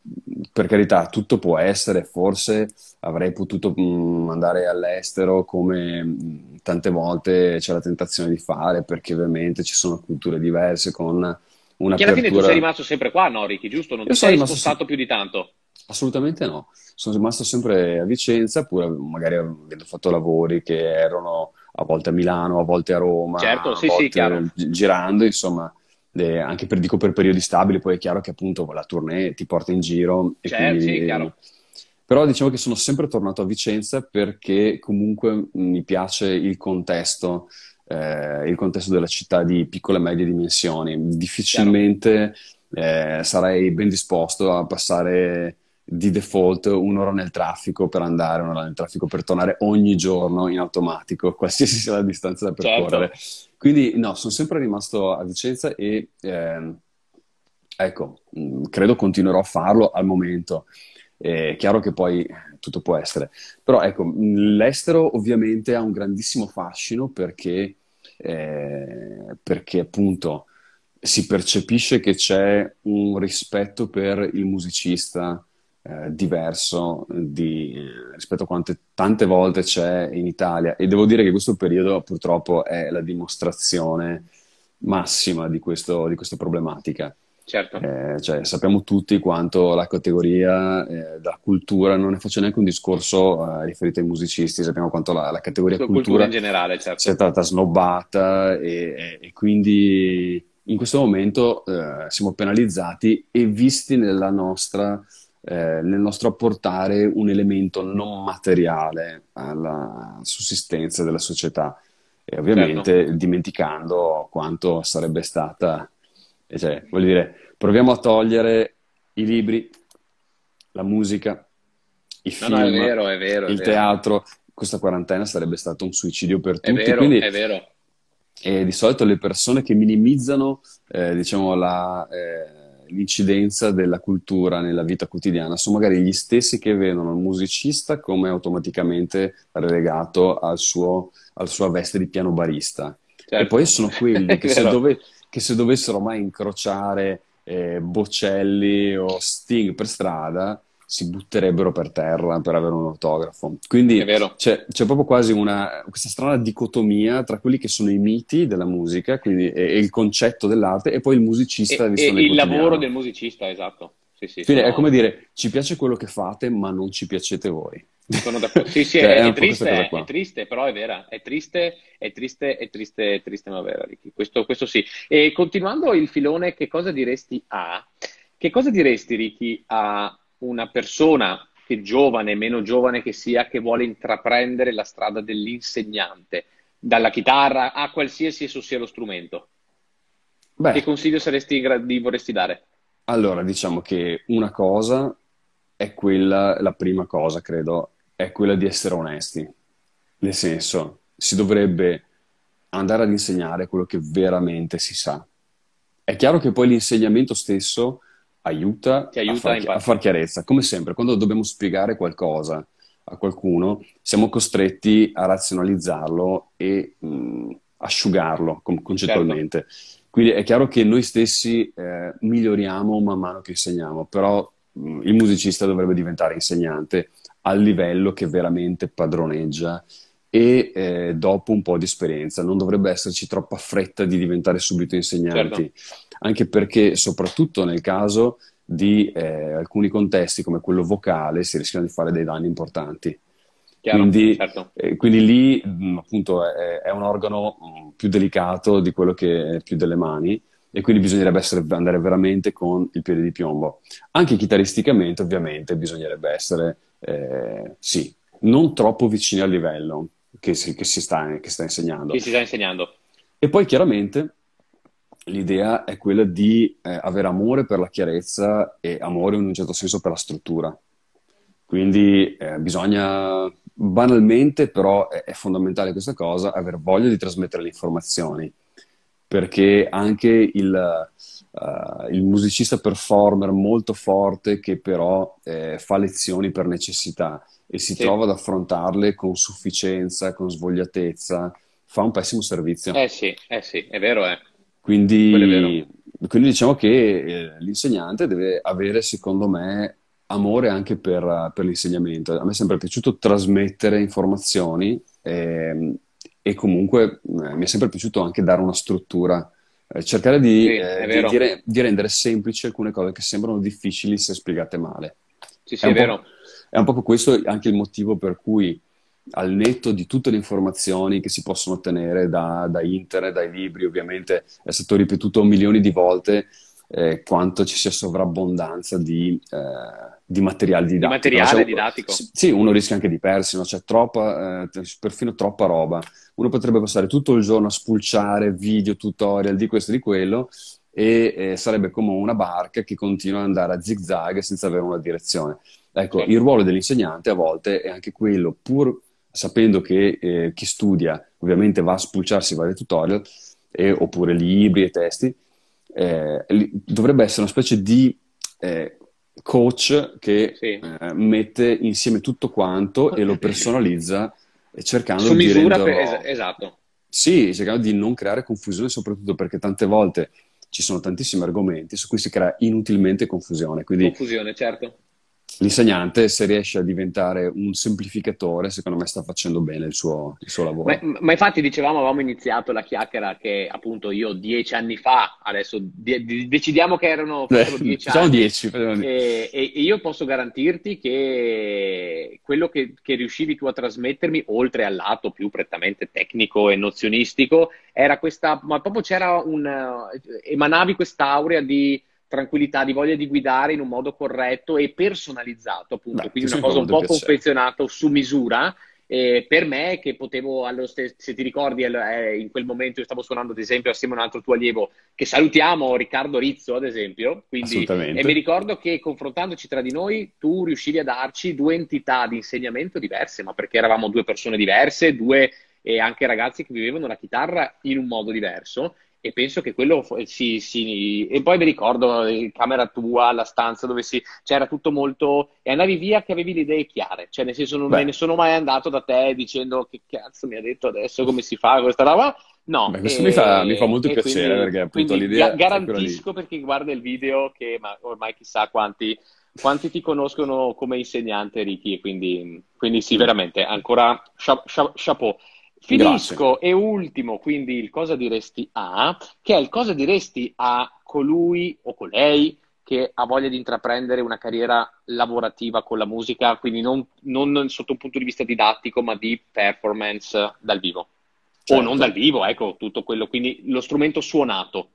per carità, tutto può essere, forse avrei potuto mh, andare all'estero come mh, tante volte c'è la tentazione di fare, perché ovviamente ci sono culture diverse con una Che alla fine tu sei rimasto sempre qua, no, Ricky, giusto? Non Io ti sei spostato più di tanto? Assolutamente no. Sono rimasto sempre a Vicenza, pure magari avendo fatto lavori che erano a volte a Milano, a volte a Roma, certo, sì, sì, girando, insomma, eh, anche per, dico, per periodi stabili, poi è chiaro che appunto la tournée ti porta in giro. E certo, quindi, sì, chiaro. Però diciamo che sono sempre tornato a Vicenza perché comunque mi piace il contesto eh, il contesto della città di piccole e medie dimensioni. Difficilmente eh, sarei ben disposto a passare di default un'ora nel traffico per andare, un'ora nel traffico per tornare ogni giorno in automatico, qualsiasi sia la distanza da percorrere. Certo. Quindi no, sono sempre rimasto a Vicenza e eh, ecco, mm, credo continuerò a farlo al momento. È chiaro che poi tutto può essere. Però ecco, l'estero ovviamente ha un grandissimo fascino perché, eh, perché appunto si percepisce che c'è un rispetto per il musicista eh, diverso di, rispetto a quante tante volte c'è in Italia e devo dire che questo periodo purtroppo è la dimostrazione massima di, questo, di questa problematica. Certo. Eh, cioè, sappiamo tutti quanto la categoria eh, della cultura, non ne faccio neanche un discorso eh, riferito ai musicisti, sappiamo quanto la, la categoria cultura, cultura, in generale certo. sia stata snobbata e, e, quindi in questo momento eh, siamo penalizzati e visti nella nostra, eh, nel nostro apportare un elemento non materiale alla sussistenza della società e ovviamente certo. dimenticando quanto sarebbe stata cioè, voglio dire, proviamo a togliere i libri, la musica, i film, no, no, è vero, è vero, il teatro. Questa quarantena sarebbe stato un suicidio per tutti. È vero, quindi, è vero. E di solito le persone che minimizzano, eh, diciamo, la, eh, l'incidenza della cultura nella vita quotidiana sono magari gli stessi che vedono il musicista come automaticamente relegato al suo, al sua veste di piano barista. Certo. E poi sono quelli che se, dove, che se dovessero mai incrociare eh, Bocelli o Sting per strada si butterebbero per terra per avere un autografo. Quindi c'è, c'è, proprio quasi una, questa strana dicotomia tra quelli che sono i miti della musica quindi, e, e il concetto dell'arte e poi il musicista. E, e il lavoro del musicista, esatto. Sì, sì, Quindi sono... è come dire, ci piace quello che fate, ma non ci piacete voi. Sono d'accordo. Sì, sì, cioè, è, è, triste, è, triste, però è vera. È triste, è triste, è triste, è triste, ma vera, Ricky. Questo, questo sì. E continuando il filone, che cosa diresti a... Che cosa diresti, Ricky, a una persona che giovane, meno giovane che sia, che vuole intraprendere la strada dell'insegnante, dalla chitarra a qualsiasi esso sia lo strumento? Beh. Che consiglio saresti, vorresti dare? Allora, diciamo che una cosa è quella, la prima cosa, credo, è quella di essere onesti. Nel senso, si dovrebbe andare ad insegnare quello che veramente si sa. È chiaro che poi l'insegnamento stesso aiuta, aiuta a, far, a, far, chiarezza. Come sempre, quando dobbiamo spiegare qualcosa a qualcuno, siamo costretti a razionalizzarlo e mh, asciugarlo concettualmente. Certo. Quindi è chiaro che noi stessi eh, miglioriamo man mano che insegniamo, però mh, il musicista dovrebbe diventare insegnante al livello che veramente padroneggia e eh, dopo un po' di esperienza. Non dovrebbe esserci troppa fretta di diventare subito insegnanti, certo. anche perché soprattutto nel caso di eh, alcuni contesti come quello vocale si rischiano di fare dei danni importanti. Chiaro, quindi, certo. eh, quindi lì mh, appunto è, è un organo mh, più delicato di quello che è più delle mani e quindi bisognerebbe essere, andare veramente con il piede di piombo. Anche chitarristicamente ovviamente bisognerebbe essere, eh, sì, non troppo vicini al livello che si, che si sta, che sta insegnando. Che si sta insegnando. E poi chiaramente l'idea è quella di eh, avere amore per la chiarezza e amore in un certo senso per la struttura. Quindi eh, bisogna banalmente, però è, è, fondamentale questa cosa, avere voglia di trasmettere le informazioni, perché anche il, uh, il musicista performer molto forte che però eh, fa lezioni per necessità e si sì. trova ad affrontarle con sufficienza, con svogliatezza, fa un pessimo servizio. Eh sì, eh sì, è vero, eh. Quindi, è vero. quindi diciamo che eh, l'insegnante deve avere, secondo me, amore anche per, per, l'insegnamento. A me è sempre piaciuto trasmettere informazioni e, ehm, e comunque eh, mi è sempre piaciuto anche dare una struttura, eh, cercare di, sì, eh, di, di, di, rendere semplici alcune cose che sembrano difficili se spiegate male. Sì, sì, è, è vero. È un po' questo anche il motivo per cui al netto di tutte le informazioni che si possono ottenere da, da internet, dai libri, ovviamente è stato ripetuto milioni di volte eh, quanto ci sia sovrabbondanza di, eh, di materiale didattico. Di materiale cioè, didattico. Sì, uno rischia anche di persi, no? c'è troppa, eh, perfino troppa roba. Uno potrebbe passare tutto il giorno a spulciare video, tutorial di questo e di quello e eh, sarebbe come una barca che continua ad andare a zig zag senza avere una direzione. Ecco, il ruolo dell'insegnante a volte è anche quello, pur sapendo che eh, chi studia ovviamente va a spulciarsi vari tutorial, eh, oppure libri e testi, eh, dovrebbe essere una specie di eh, coach che sì. Eh, mette insieme tutto quanto e lo personalizza cercando Su di misura renderlo... per... esatto. Sì, cercando di non creare confusione, soprattutto perché tante volte ci sono tantissimi argomenti su cui si crea inutilmente confusione. Quindi confusione, certo l'insegnante, se riesce a diventare un semplificatore, secondo me sta facendo bene il suo, il suo lavoro. Ma, ma, infatti dicevamo, avevamo iniziato la chiacchiera che appunto io dieci anni fa, adesso de- de- decidiamo che erano eh, dieci anni. dieci. E, e, e, io posso garantirti che quello che, che riuscivi tu a trasmettermi, oltre al lato più prettamente tecnico e nozionistico, era questa, ma proprio c'era un, emanavi quest'aurea di tranquillità, di voglia di guidare in un modo corretto e personalizzato, appunto, Beh, quindi una cosa un po' confezionata su misura. Eh, per me, che potevo, st- se ti ricordi, eh, in quel momento io stavo suonando, ad esempio, assieme a un altro tuo allievo, che salutiamo, Riccardo Rizzo, ad esempio. Quindi, e mi ricordo che confrontandoci tra di noi, tu riuscivi a darci due entità di insegnamento diverse, ma perché eravamo due persone diverse, due e anche ragazzi che vivevano la chitarra in un modo diverso e penso che quello si, si... e poi mi ricordo in camera tua, la stanza dove si c'era tutto molto e andavi via che avevi le idee chiare, cioè nel senso non Beh. me ne sono mai andato da te dicendo che cazzo mi ha detto adesso come si fa questa roba. No, Beh, questo e, mi, fa, mi, fa, molto piacere quindi, perché appunto l'idea garantisco per chi guarda il video che ma ormai chissà quanti quanti ti conoscono come insegnante Ricky quindi, quindi sì, veramente ancora chapeau. Finisco Grazie. e ultimo, quindi il cosa diresti a, che è il cosa diresti a colui o colei che ha voglia di intraprendere una carriera lavorativa con la musica, quindi non, non sotto un punto di vista didattico, ma di performance dal vivo. Certo. O non dal vivo, ecco, tutto quello, quindi lo strumento suonato.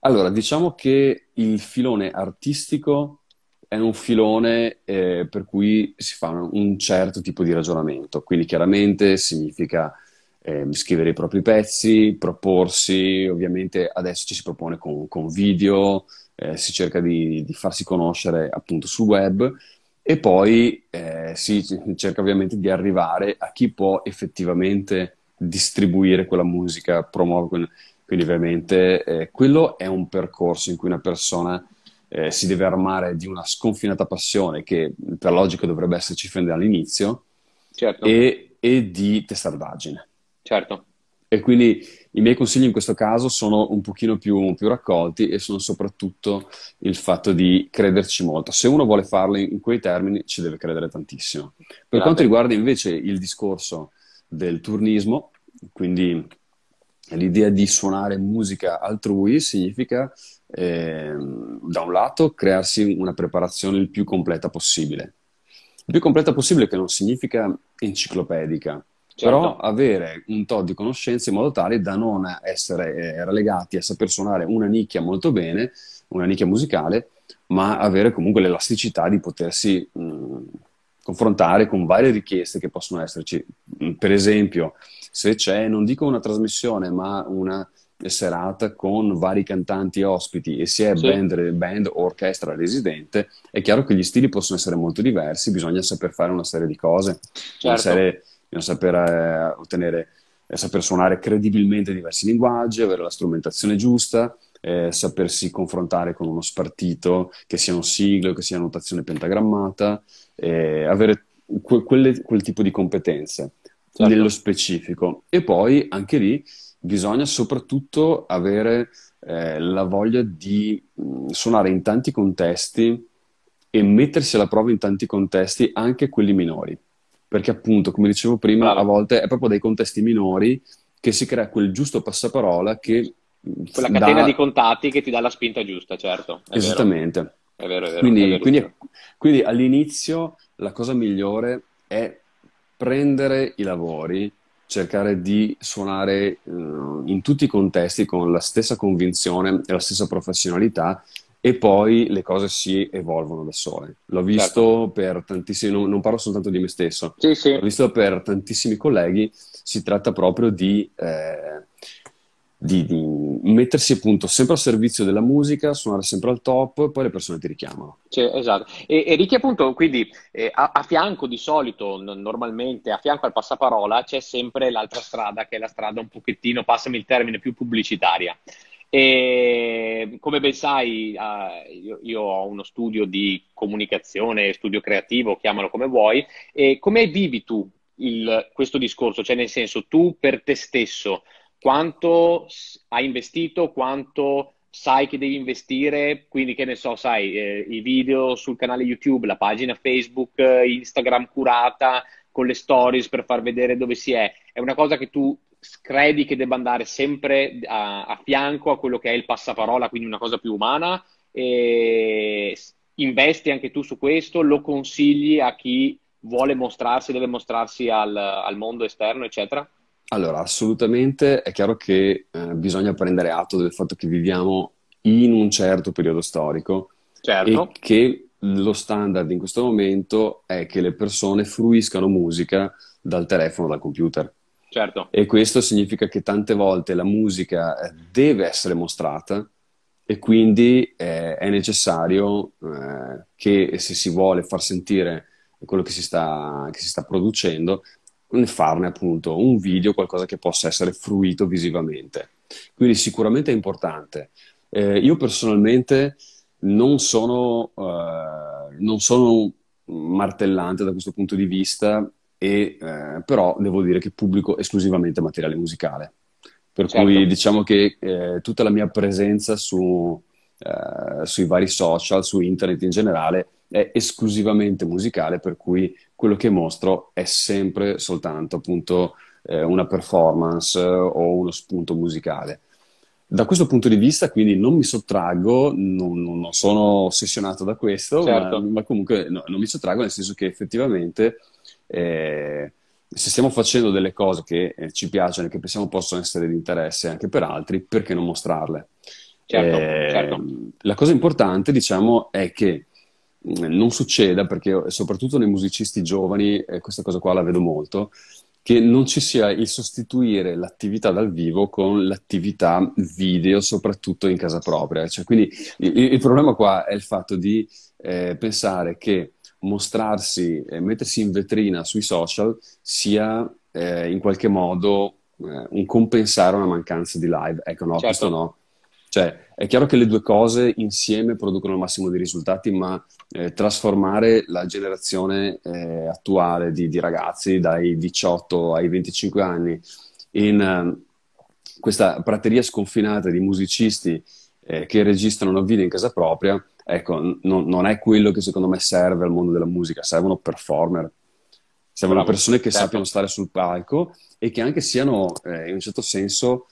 Allora, diciamo che il filone artistico è un filone eh, per cui si fa un certo tipo di ragionamento, quindi chiaramente significa eh, scrivere i propri pezzi, proporsi, ovviamente adesso ci si propone con, con video, eh, si cerca di, di, farsi conoscere appunto sul web e poi eh, si cerca ovviamente di arrivare a chi può effettivamente distribuire quella musica, promuovere, quindi ovviamente eh, quello è un percorso in cui una persona eh, si deve armare di una sconfinata passione che per logica dovrebbe esserci fin dall'inizio certo. e, e, di testardaggine. Certo. E quindi i miei consigli in questo caso sono un pochino più, più, raccolti e sono soprattutto il fatto di crederci molto. Se uno vuole farlo in quei termini, ci deve credere tantissimo. Per Grazie. quanto riguarda invece il discorso del turnismo, quindi l'idea di suonare musica altrui significa eh, da un lato crearsi una preparazione il più completa possibile. Il più completa possibile che non significa enciclopedica, certo. però avere un tot di conoscenze in modo tale da non essere eh, relegati a saper suonare una nicchia molto bene, una nicchia musicale, ma avere comunque l'elasticità di potersi mh, confrontare con varie richieste che possono esserci. Per esempio, se c'è, non dico una trasmissione, ma una serata con vari cantanti ospiti e si è sì. band, band o orchestra residente, è chiaro che gli stili possono essere molto diversi, bisogna saper fare una serie di cose, certo. una serie, bisogna saper eh, ottenere, eh, saper suonare credibilmente diversi linguaggi, avere la strumentazione giusta, eh, sapersi confrontare con uno spartito, che sia un siglo, che sia notazione pentagrammata, eh, avere que- quelle, quel tipo di competenze certo. nello specifico. E poi anche lì bisogna soprattutto avere eh, la voglia di mh, mm, suonare in tanti contesti e mettersi alla prova in tanti contesti, anche quelli minori. Perché appunto, come dicevo prima, a volte è proprio dai contesti minori che si crea quel giusto passaparola che... Mm, Quella catena di contatti che ti dà la spinta giusta, certo. Esattamente. È vero, è vero. Quindi, è quindi, quindi all'inizio la cosa migliore è prendere i lavori cercare di suonare uh, in tutti i contesti con la stessa convinzione e la stessa professionalità e poi le cose si evolvono da sole. L'ho visto certo. per tantissimi, non, non, parlo soltanto di me stesso, sì, sì. l'ho visto per tantissimi colleghi, si tratta proprio di eh, di, di, mettersi appunto sempre al servizio della musica, suonare sempre al top, poi le persone ti richiamano. Cioè, esatto. E, e Ricky appunto, quindi eh, a, a, fianco di solito, n- normalmente, a fianco al passaparola c'è sempre l'altra strada, che è la strada un pochettino, passami il termine, più pubblicitaria. E come ben sai, uh, io, io, ho uno studio di comunicazione, studio creativo, chiamalo come vuoi, e come vivi tu il, questo discorso? Cioè, nel senso, tu per te stesso quanto hai investito, quanto sai che devi investire, quindi che ne so, sai, eh, i video sul canale YouTube, la pagina Facebook, Instagram curata, con le stories per far vedere dove si è, è una cosa che tu credi che debba andare sempre a, a fianco a quello che è il passaparola, quindi una cosa più umana, e investi anche tu su questo, lo consigli a chi vuole mostrarsi, deve mostrarsi al, al mondo esterno, eccetera? Allora, assolutamente è chiaro che eh, bisogna prendere atto del fatto che viviamo in un certo periodo storico certo. e che lo standard in questo momento è che le persone fruiscano musica dal telefono, dal computer. Certo. E questo significa che tante volte la musica eh, deve essere mostrata e quindi eh, è necessario eh, che se si vuole far sentire quello che si sta, che si sta producendo, farne appunto un video, qualcosa che possa essere fruito visivamente. Quindi sicuramente è importante. Eh, io personalmente non sono, eh, non sono martellante da questo punto di vista, e, eh, però devo dire che pubblico esclusivamente materiale musicale. Per certo. cui diciamo che eh, tutta la mia presenza su, eh, sui vari social, su internet in generale, è esclusivamente musicale, per cui quello che mostro è sempre soltanto appunto eh, una performance o uno spunto musicale. Da questo punto di vista, quindi, non mi sottraggo, non, non sono ossessionato da questo, certo. ma, ma, comunque no, non mi sottraggo nel senso che effettivamente eh, se stiamo facendo delle cose che eh, ci piacciono e che pensiamo possono essere di interesse anche per altri, perché non mostrarle? Certo, eh, certo. La cosa importante, diciamo, è che non succeda, perché soprattutto nei musicisti giovani, e questa cosa qua la vedo molto, che non ci sia il sostituire l'attività dal vivo con l'attività video, soprattutto in casa propria. Cioè, quindi il, il, problema qua è il fatto di eh, pensare che mostrarsi, eh, mettersi in vetrina sui social sia eh, in qualche modo eh, un compensare una mancanza di live. Ecco, no, certo. questo no. Cioè, è chiaro che le due cose insieme producono il massimo dei risultati, ma eh, trasformare la generazione eh, attuale di, di, ragazzi dai 18 ai 25 anni in uh, questa prateria sconfinata di musicisti eh, che registrano video in casa propria, ecco, n- non è quello che secondo me serve al mondo della musica, servono performer. Servono Bravo, persone che certo. sappiano stare sul palco e che anche siano, eh, in un certo senso,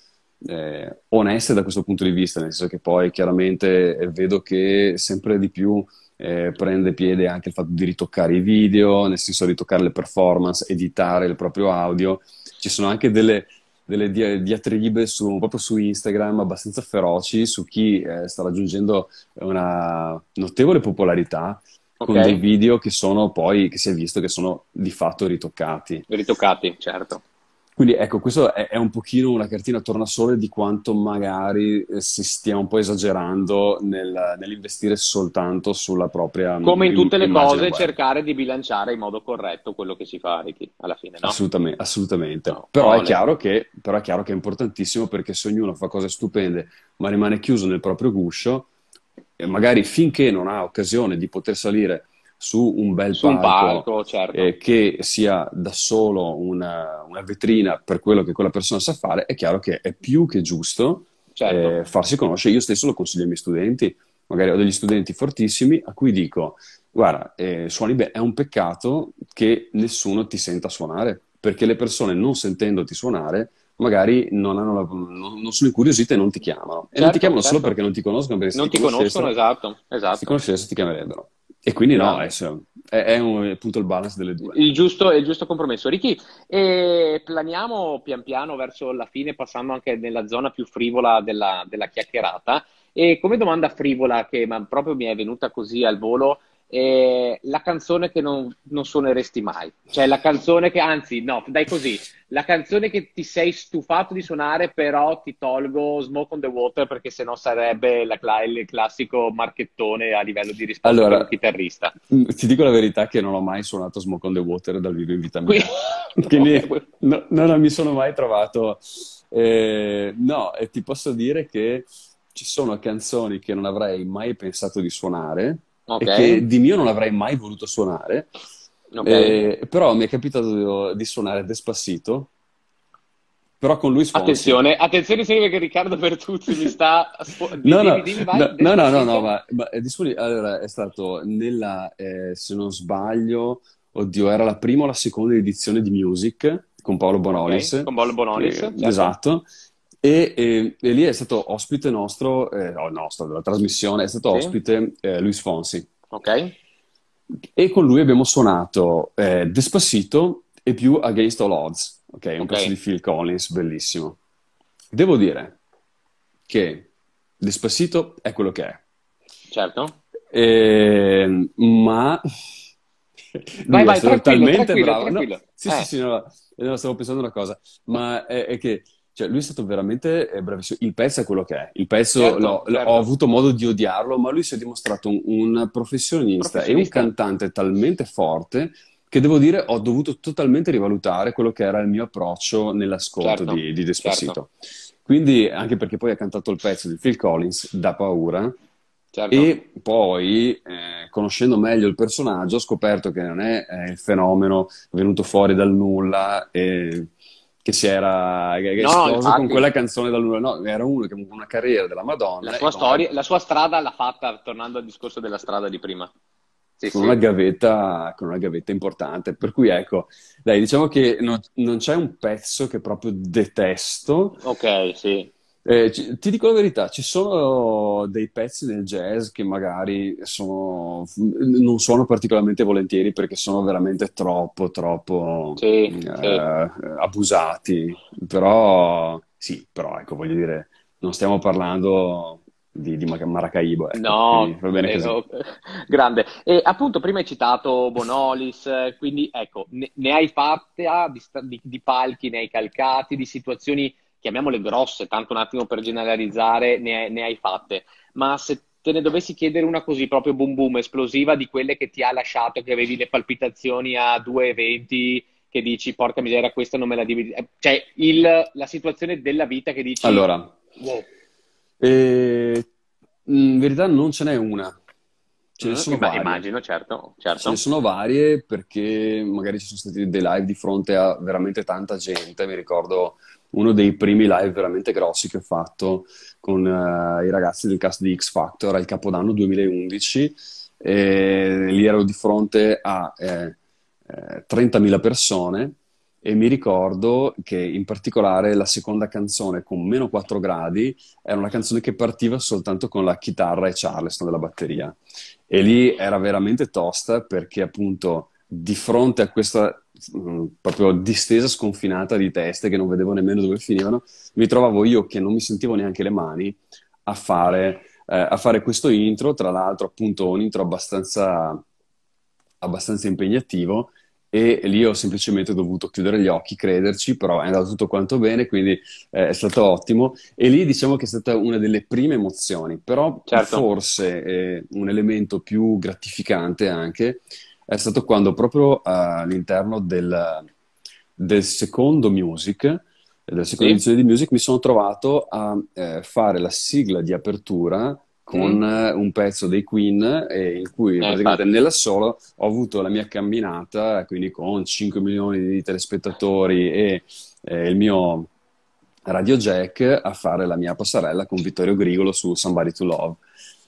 eh, oneste da questo punto di vista, nel senso che poi chiaramente vedo che sempre di più eh, prende piede anche il fatto di ritoccare i video, nel senso ritoccare le performance, editare il proprio audio. Ci sono anche delle, delle diatribe su, proprio su Instagram abbastanza feroci su chi eh, sta raggiungendo una notevole popolarità okay. con dei video che sono poi, che si è visto che sono di fatto ritoccati. Ritoccati, certo. Quindi ecco, questo è, è, un pochino una cartina tornasole di quanto magari eh, si stia un po' esagerando nel, nell'investire soltanto sulla propria Come in tutte le cose, web. cercare di bilanciare in modo corretto quello che si fa, Ricky, alla fine, no? Assolutamente, assolutamente. No, però, è chiaro che, però è chiaro che è importantissimo perché se ognuno fa cose stupende ma rimane chiuso nel proprio guscio, magari finché non ha occasione di poter salire su un bel su palco, un palco certo. eh, che sia da solo una, una, vetrina per quello che quella persona sa fare, è chiaro che è più che giusto certo. eh, farsi conoscere. Io stesso lo consiglio ai miei studenti, magari ho degli studenti fortissimi a cui dico, guarda, eh, suoni bene, è un peccato che nessuno ti senta suonare, perché le persone non sentendoti suonare magari non, la, non, sono incuriosite e non ti chiamano. E certo, non ti certo, chiamano certo. solo perché non ti conoscono. Perché non ti conoscono, esatto, esatto. Se ti conoscessero ti chiamerebbero. E quindi no, è, è, è, un, è appunto il balance delle due. Il giusto, il giusto compromesso. Ricky, e planiamo pian piano verso la fine, passando anche nella zona più frivola della, della chiacchierata. E come domanda frivola che proprio mi è venuta così al volo, eh, la canzone che non, non, suoneresti mai. Cioè la canzone che, anzi, no, dai così, la canzone che ti sei stufato di suonare, però ti tolgo Smoke on the Water perché sennò sarebbe la, il classico marchettone a livello di risposta allora, un chitarrista. Mm, ti dico la verità che non ho mai suonato Smoke on the Water dal vivo in vita mia. Quindi no, non mi sono mai trovato... Eh, no, e ti posso dire che ci sono canzoni che non avrei mai pensato di suonare okay. e che di mio non avrei mai voluto suonare. Okay. Eh, però mi è capitato di, suonare Despacito però con lui suona. Attenzione, attenzione sempre che Riccardo Bertuzzi mi sta... no, no, no, no, no, no, ma, ma è disponibile. Allora, è stato nella, eh, se non sbaglio, oddio, era la prima o la seconda edizione di Music con Paolo Bonolis. Okay, con Paolo Bonolis, eh, certo. Esatto. E, e, e, lì è stato ospite nostro, eh, no, nostro, della trasmissione, è stato sì. ospite eh, Luis Fonsi. Ok. E con lui abbiamo suonato eh, Despacito e più Against All Odds, ok? Un okay. pezzo di Phil Collins, bellissimo. Devo dire che Despacito è quello che è. Certo. Eh, ma... Vai, vai, tranquillo, talmente tranquillo, bravo. Tranquillo. No, sì, sì, sì, no, no, stavo pensando una cosa, ma è, è che cioè, lui è stato veramente eh, bravissimo. Il pezzo è quello che è. Il pezzo certo, l'ho, certo. ho avuto modo di odiarlo, ma lui si è dimostrato un, un professionista, professionista, e un cantante talmente forte che devo dire ho dovuto totalmente rivalutare quello che era il mio approccio nell'ascolto certo, di, di Despacito. Certo. Quindi, anche perché poi ha cantato il pezzo di Phil Collins, Da paura, Certo. E poi, eh, conoscendo meglio il personaggio, ho scoperto che non è eh, il fenomeno venuto fuori dal nulla e che si era che no, infatti, con quella canzone dal nulla, no, era uno che ha una carriera della Madonna. La sua, storia, la sua strada l'ha fatta, tornando al discorso della strada di prima. Sì, con, sì. Una gavetta, con una gavetta importante. Per cui ecco, dai, diciamo che non, non c'è un pezzo che proprio detesto. Ok, sì. Eh, ci, ti dico la verità, ci sono dei pezzi nel jazz che magari sono, non suono particolarmente volentieri perché sono veramente troppo, troppo sì, eh, sì. abusati. Però, sì, però ecco, voglio dire, non stiamo parlando di, di Maracaibo. Ecco. No, eh, grande. E appunto, prima hai citato Bonolis, quindi ecco, ne, ne hai fatte ah, di, di, di palchi, ne hai calcati, di situazioni chiamiamole grosse, tanto un attimo per generalizzare, ne, ne hai fatte, ma se te ne dovessi chiedere una così proprio boom boom, esplosiva, di quelle che ti ha lasciato, che avevi le palpitazioni a due eventi, che dici porca miseria, questa non me la dividi, eh, cioè il, la situazione della vita che dici... Allora, wow. eh, in verità non ce n'è una. Ce ne mm, sono varie. Immagino, certo, certo. Ce ne sono varie perché magari ci sono stati dei live di fronte a veramente tanta gente. Mi ricordo uno dei primi live veramente grossi che ho fatto con uh, i ragazzi del cast di X Factor al Capodanno 2011. E lì ero di fronte a eh, eh, 30.000 persone e mi ricordo che in particolare la seconda canzone con meno 4 gradi era una canzone che partiva soltanto con la chitarra e Charleston della batteria e lì era veramente tosta perché appunto di fronte a questa mh, mm, proprio distesa sconfinata di teste che non vedevo nemmeno dove finivano, mi trovavo io che non mi sentivo neanche le mani a fare, eh, a fare questo intro, tra l'altro appunto un intro abbastanza, abbastanza impegnativo e lì ho semplicemente dovuto chiudere gli occhi, crederci, però è andato tutto quanto bene, quindi eh, è stato ottimo. E lì diciamo che è stata una delle prime emozioni, però certo. forse eh, un elemento più gratificante anche è stato quando proprio uh, all'interno del, del, secondo Music, della seconda sì. edizione di Music, mi sono trovato a eh, fare la sigla di apertura con mm. un pezzo dei Queen eh, in cui eh, praticamente infatti. nell'assolo ho avuto la mia camminata, quindi con 5 milioni di telespettatori e eh, il mio Radio Jack a fare la mia passerella con Vittorio Grigolo su Somebody to Love.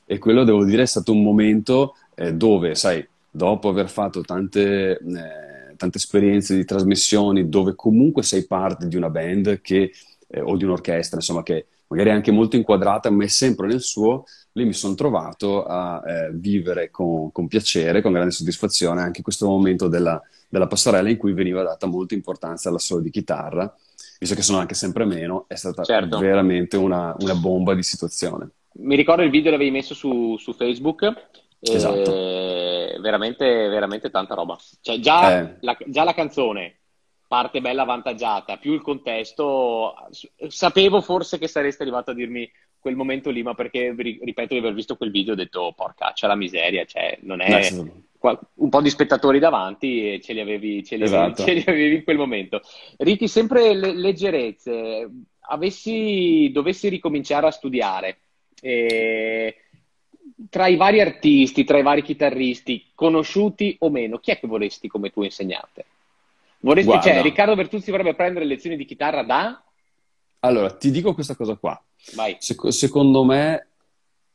E quello, devo dire, è stato un momento eh, dove, sai, dopo aver fatto tante, eh, tante, esperienze di trasmissioni dove comunque sei parte di una band che, eh, o di un'orchestra, insomma, che magari è anche molto inquadrata, ma è sempre nel suo, lì mi sono trovato a eh, vivere con, con, piacere, con grande soddisfazione anche questo momento della, della passerella in cui veniva data molta importanza alla solo di chitarra, visto che sono anche sempre meno, è stata certo. veramente una, una bomba di situazione. Mi ricordo il video l'avevi messo su, su Facebook Esatto. veramente, veramente tanta roba. Cioè, già, eh. la, già la canzone parte bella avvantaggiata, più il contesto. Sapevo forse che sareste arrivato a dirmi quel momento lì, ma perché ripeto di aver visto quel video ho detto porca, c'è la miseria, cioè non è eh, un po' di spettatori davanti e ce li avevi, ce li esatto. avevi, ce li avevi in quel momento. Ricky, sempre le, leggerezze, avessi, dovessi ricominciare a studiare. E tra i vari artisti, tra i vari chitarristi, conosciuti o meno, chi è che vorresti come tuo insegnante? Vorresti, Guarda, cioè, Riccardo Bertuzzi vorrebbe prendere lezioni di chitarra da? Allora, ti dico questa cosa qua. Sec- secondo me,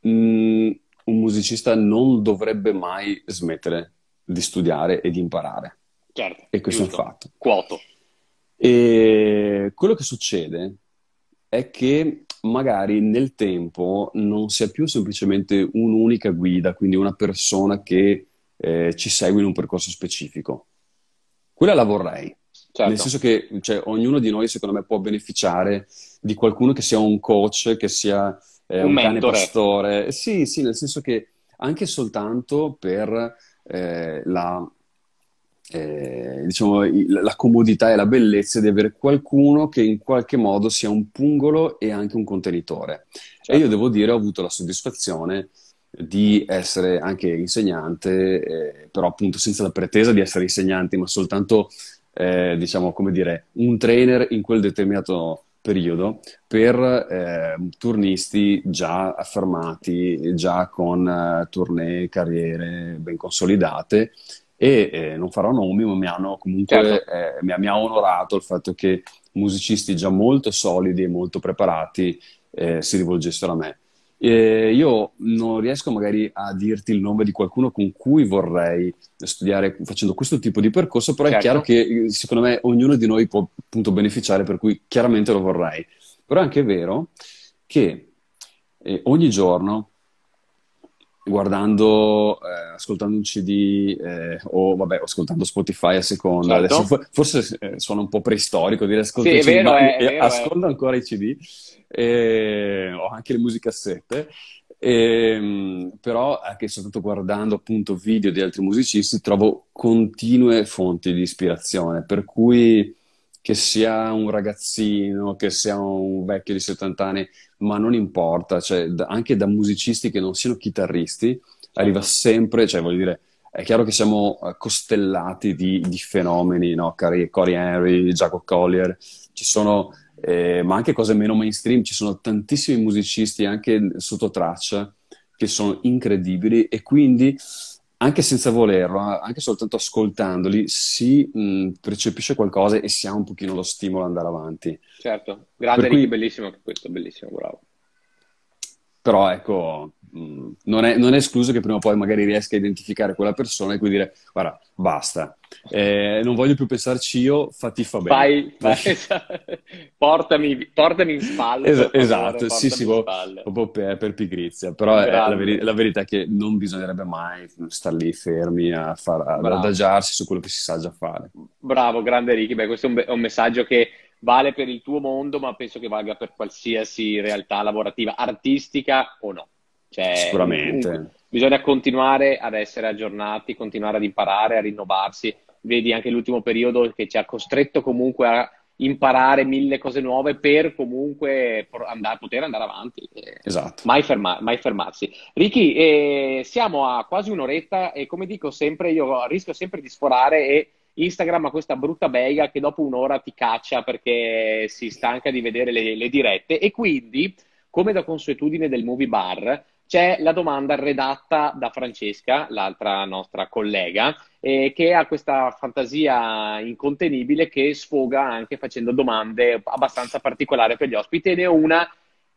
mh, mm, un musicista non dovrebbe mai smettere di studiare e di imparare. Certo. E questo giusto. è un fatto. Quoto. E quello che succede è che magari nel tempo non sia più semplicemente un'unica guida, quindi una persona che eh, ci segue in un percorso specifico. Quella la vorrei. Certo. Nel senso che cioè, ognuno di noi, secondo me, può beneficiare di qualcuno che sia un coach, che sia eh, un, un cane pastore. Sì, sì, nel senso che anche soltanto per eh, la, eh, diciamo, la comodità e la bellezza di avere qualcuno che in qualche modo sia un pungolo e anche un contenitore. Certo. E io devo dire, ho avuto la soddisfazione di essere anche insegnante, eh, però appunto senza la pretesa di essere insegnante, ma soltanto, eh, diciamo, come dire, un trainer in quel determinato periodo per eh, turnisti già affermati, già con eh, tournée, carriere ben consolidate e eh, non farò nomi, ma mi hanno comunque certo. eh, mi, mi, ha onorato il fatto che musicisti già molto solidi e molto preparati eh, si rivolgessero a me. io non riesco magari a dirti il nome di qualcuno con cui vorrei studiare facendo questo tipo di percorso, però certo. è chiaro che secondo me ognuno di noi può appunto beneficiare, per cui chiaramente lo vorrei. Però è anche vero che eh, ogni giorno guardando, eh, ascoltando un CD eh, o vabbè, ascoltando Spotify a seconda. Certo. Adesso, forse eh, suona un po' preistorico dire ascolto sì, CD, vero, è, vero, ascolto ancora i CD o anche le musicassette. E, ehm, però anche soltanto guardando appunto video di altri musicisti trovo continue fonti di ispirazione per cui che sia un ragazzino, che sia un vecchio di 70 anni, ma non importa, cioè, anche da musicisti che non siano chitarristi, arriva sempre, cioè voglio dire, è chiaro che siamo eh, costellati di, di fenomeni, no? Corey Henry, Jacob Collier, ci sono, eh, ma anche cose meno mainstream, ci sono tantissimi musicisti anche sotto traccia che sono incredibili e quindi anche senza volerlo, anche soltanto ascoltandoli, si mh, percepisce qualcosa e si ha un pochino lo stimolo ad andare avanti. Certo, grande cui... Ricky, bellissimo questo, bellissimo, bravo. però ecco, mh, non, è, non, è, escluso che prima o poi magari riesca a identificare quella persona e quindi dire, guarda, basta, eh, non voglio più pensarci io, fatti fa bene. Fai, esatto. portami, portami, in spalle. Es- esatto, sì, sì, proprio per, per, pigrizia, però è, la, veri- la, verità è che non bisognerebbe mai stare lì fermi a far, ad adagiarsi su quello che si sa già fare. Bravo, grande Ricky, beh, questo è un, be- un messaggio che vale per il tuo mondo, ma penso che valga per qualsiasi realtà lavorativa, artistica o no. Cioè, Sicuramente. Bisogna continuare ad essere aggiornati, continuare ad imparare, a rinnovarsi. Vedi anche l'ultimo periodo che ci ha costretto comunque a imparare mille cose nuove per comunque andare, poter andare avanti. Esatto. Mai, ferma, mai fermarsi. Ricky, eh, siamo a quasi un'oretta e come dico sempre, io rischio sempre di sforare e Instagram ha questa brutta bega che dopo un'ora ti caccia perché si stanca di vedere le, le dirette e quindi, come da consuetudine del movie bar, c'è la domanda redatta da Francesca, l'altra nostra collega, eh, che ha questa fantasia incontenibile che sfoga anche facendo domande abbastanza particolari per gli ospiti. Ed è una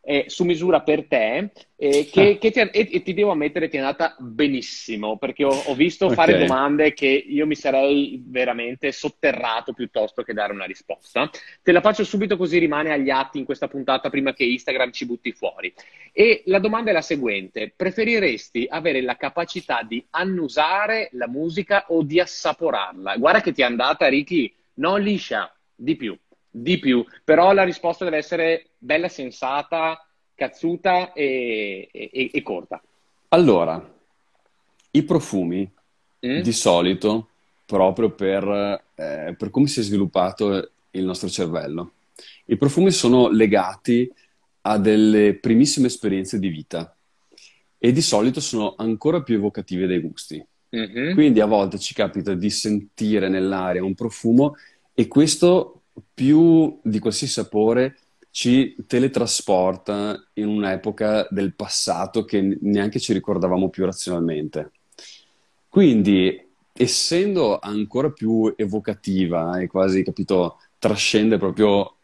eh, su misura per te eh, che, ah. che ti, e, e, ti devo ammettere ti è andata benissimo perché ho, ho visto okay. fare domande che io mi sarei veramente sotterrato piuttosto che dare una risposta. Te la faccio subito così rimane agli atti in questa puntata prima che Instagram ci butti fuori. E la domanda è la seguente: preferiresti avere la capacità di annusare la musica o di assaporarla? Guarda che ti è andata, Ricky, non liscia, di più di più, però la risposta deve essere bella, sensata, cazzuta e, e, e corta. Allora, i profumi mm? di solito, proprio per, eh, per come si è sviluppato il nostro cervello, i profumi sono legati a delle primissime esperienze di vita e di solito sono ancora più evocative dei gusti. Mm-hmm. Quindi a volte ci capita di sentire nell'aria un profumo e questo più di qualsiasi sapore ci teletrasporta in un'epoca del passato che neanche ci ricordavamo più razionalmente. Quindi, essendo ancora più evocativa e quasi, capito, trascende proprio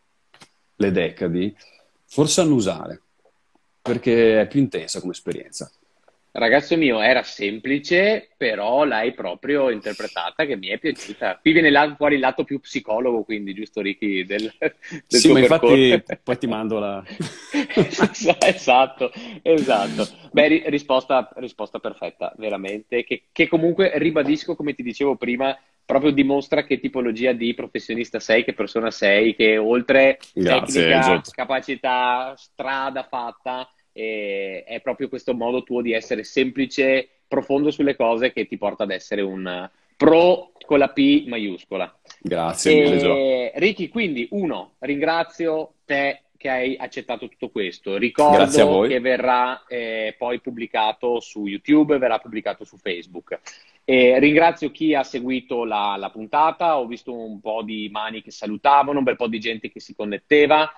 le decadi, forse annusare, perché è più intensa come esperienza. Ragazzo mio, era semplice, però l'hai proprio interpretata che mi è piaciuta. Qui viene là, fuori il lato più psicologo, quindi, giusto Ricky? Del, del sì, ma percorso. infatti poi ti mando la... esatto, esatto. Beh, risposta, risposta perfetta, veramente, che, che comunque ribadisco, come ti dicevo prima, proprio dimostra che tipologia di professionista sei, che persona sei, che oltre Grazie, tecnica, esatto. capacità, strada fatta e è proprio questo modo tuo di essere semplice, profondo sulle cose che ti porta ad essere un pro con la P maiuscola. Grazie e, Ricky, quindi uno, ringrazio te che hai accettato tutto questo. Ricordo che verrà eh, poi pubblicato su YouTube, verrà pubblicato su Facebook. E ringrazio chi ha seguito la, la, puntata, ho visto un po' di mani che salutavano, un bel po' di gente che si connetteva,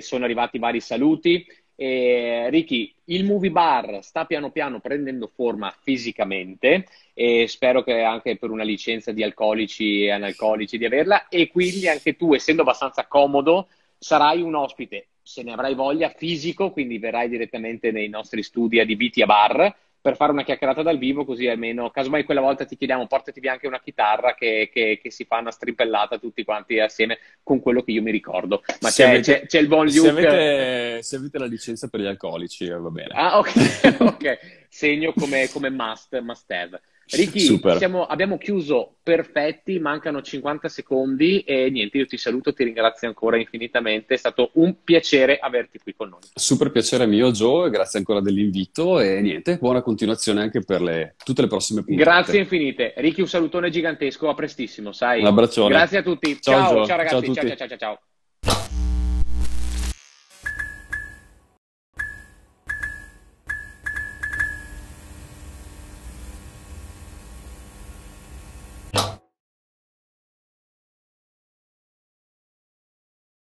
sono arrivati vari saluti. Eh, Ricky, il movie bar sta piano piano prendendo forma fisicamente e spero che anche per una licenza di alcolici e analcolici di averla. E quindi anche tu, essendo abbastanza comodo, sarai un ospite, se ne avrai voglia, fisico, quindi verrai direttamente nei nostri studi adibiti a bar per fare una chiacchierata dal vivo, così almeno, casomai quella volta ti chiediamo, portati via anche una chitarra che, che, che, si fa una strimpellata tutti quanti assieme con quello che io mi ricordo. Ma c'è, avete, c'è, c'è, il buon Luke. Se avete, se avete, la licenza per gli alcolici, va bene. Ah, ok, ok. Segno come, come must, must have. Ricky, siamo, abbiamo chiuso perfetti, mancano 50 secondi e niente, io ti saluto, ti ringrazio ancora infinitamente, è stato un piacere averti qui con noi. Super piacere mio Joe, grazie ancora dell'invito e niente, buona continuazione anche per le, tutte le prossime puntate. Grazie infinite. Ricky, un salutone gigantesco, a prestissimo, sai. Un abbraccione. Grazie a tutti. Ciao, ciao, ciao ragazzi, ciao, ciao, ciao, ciao.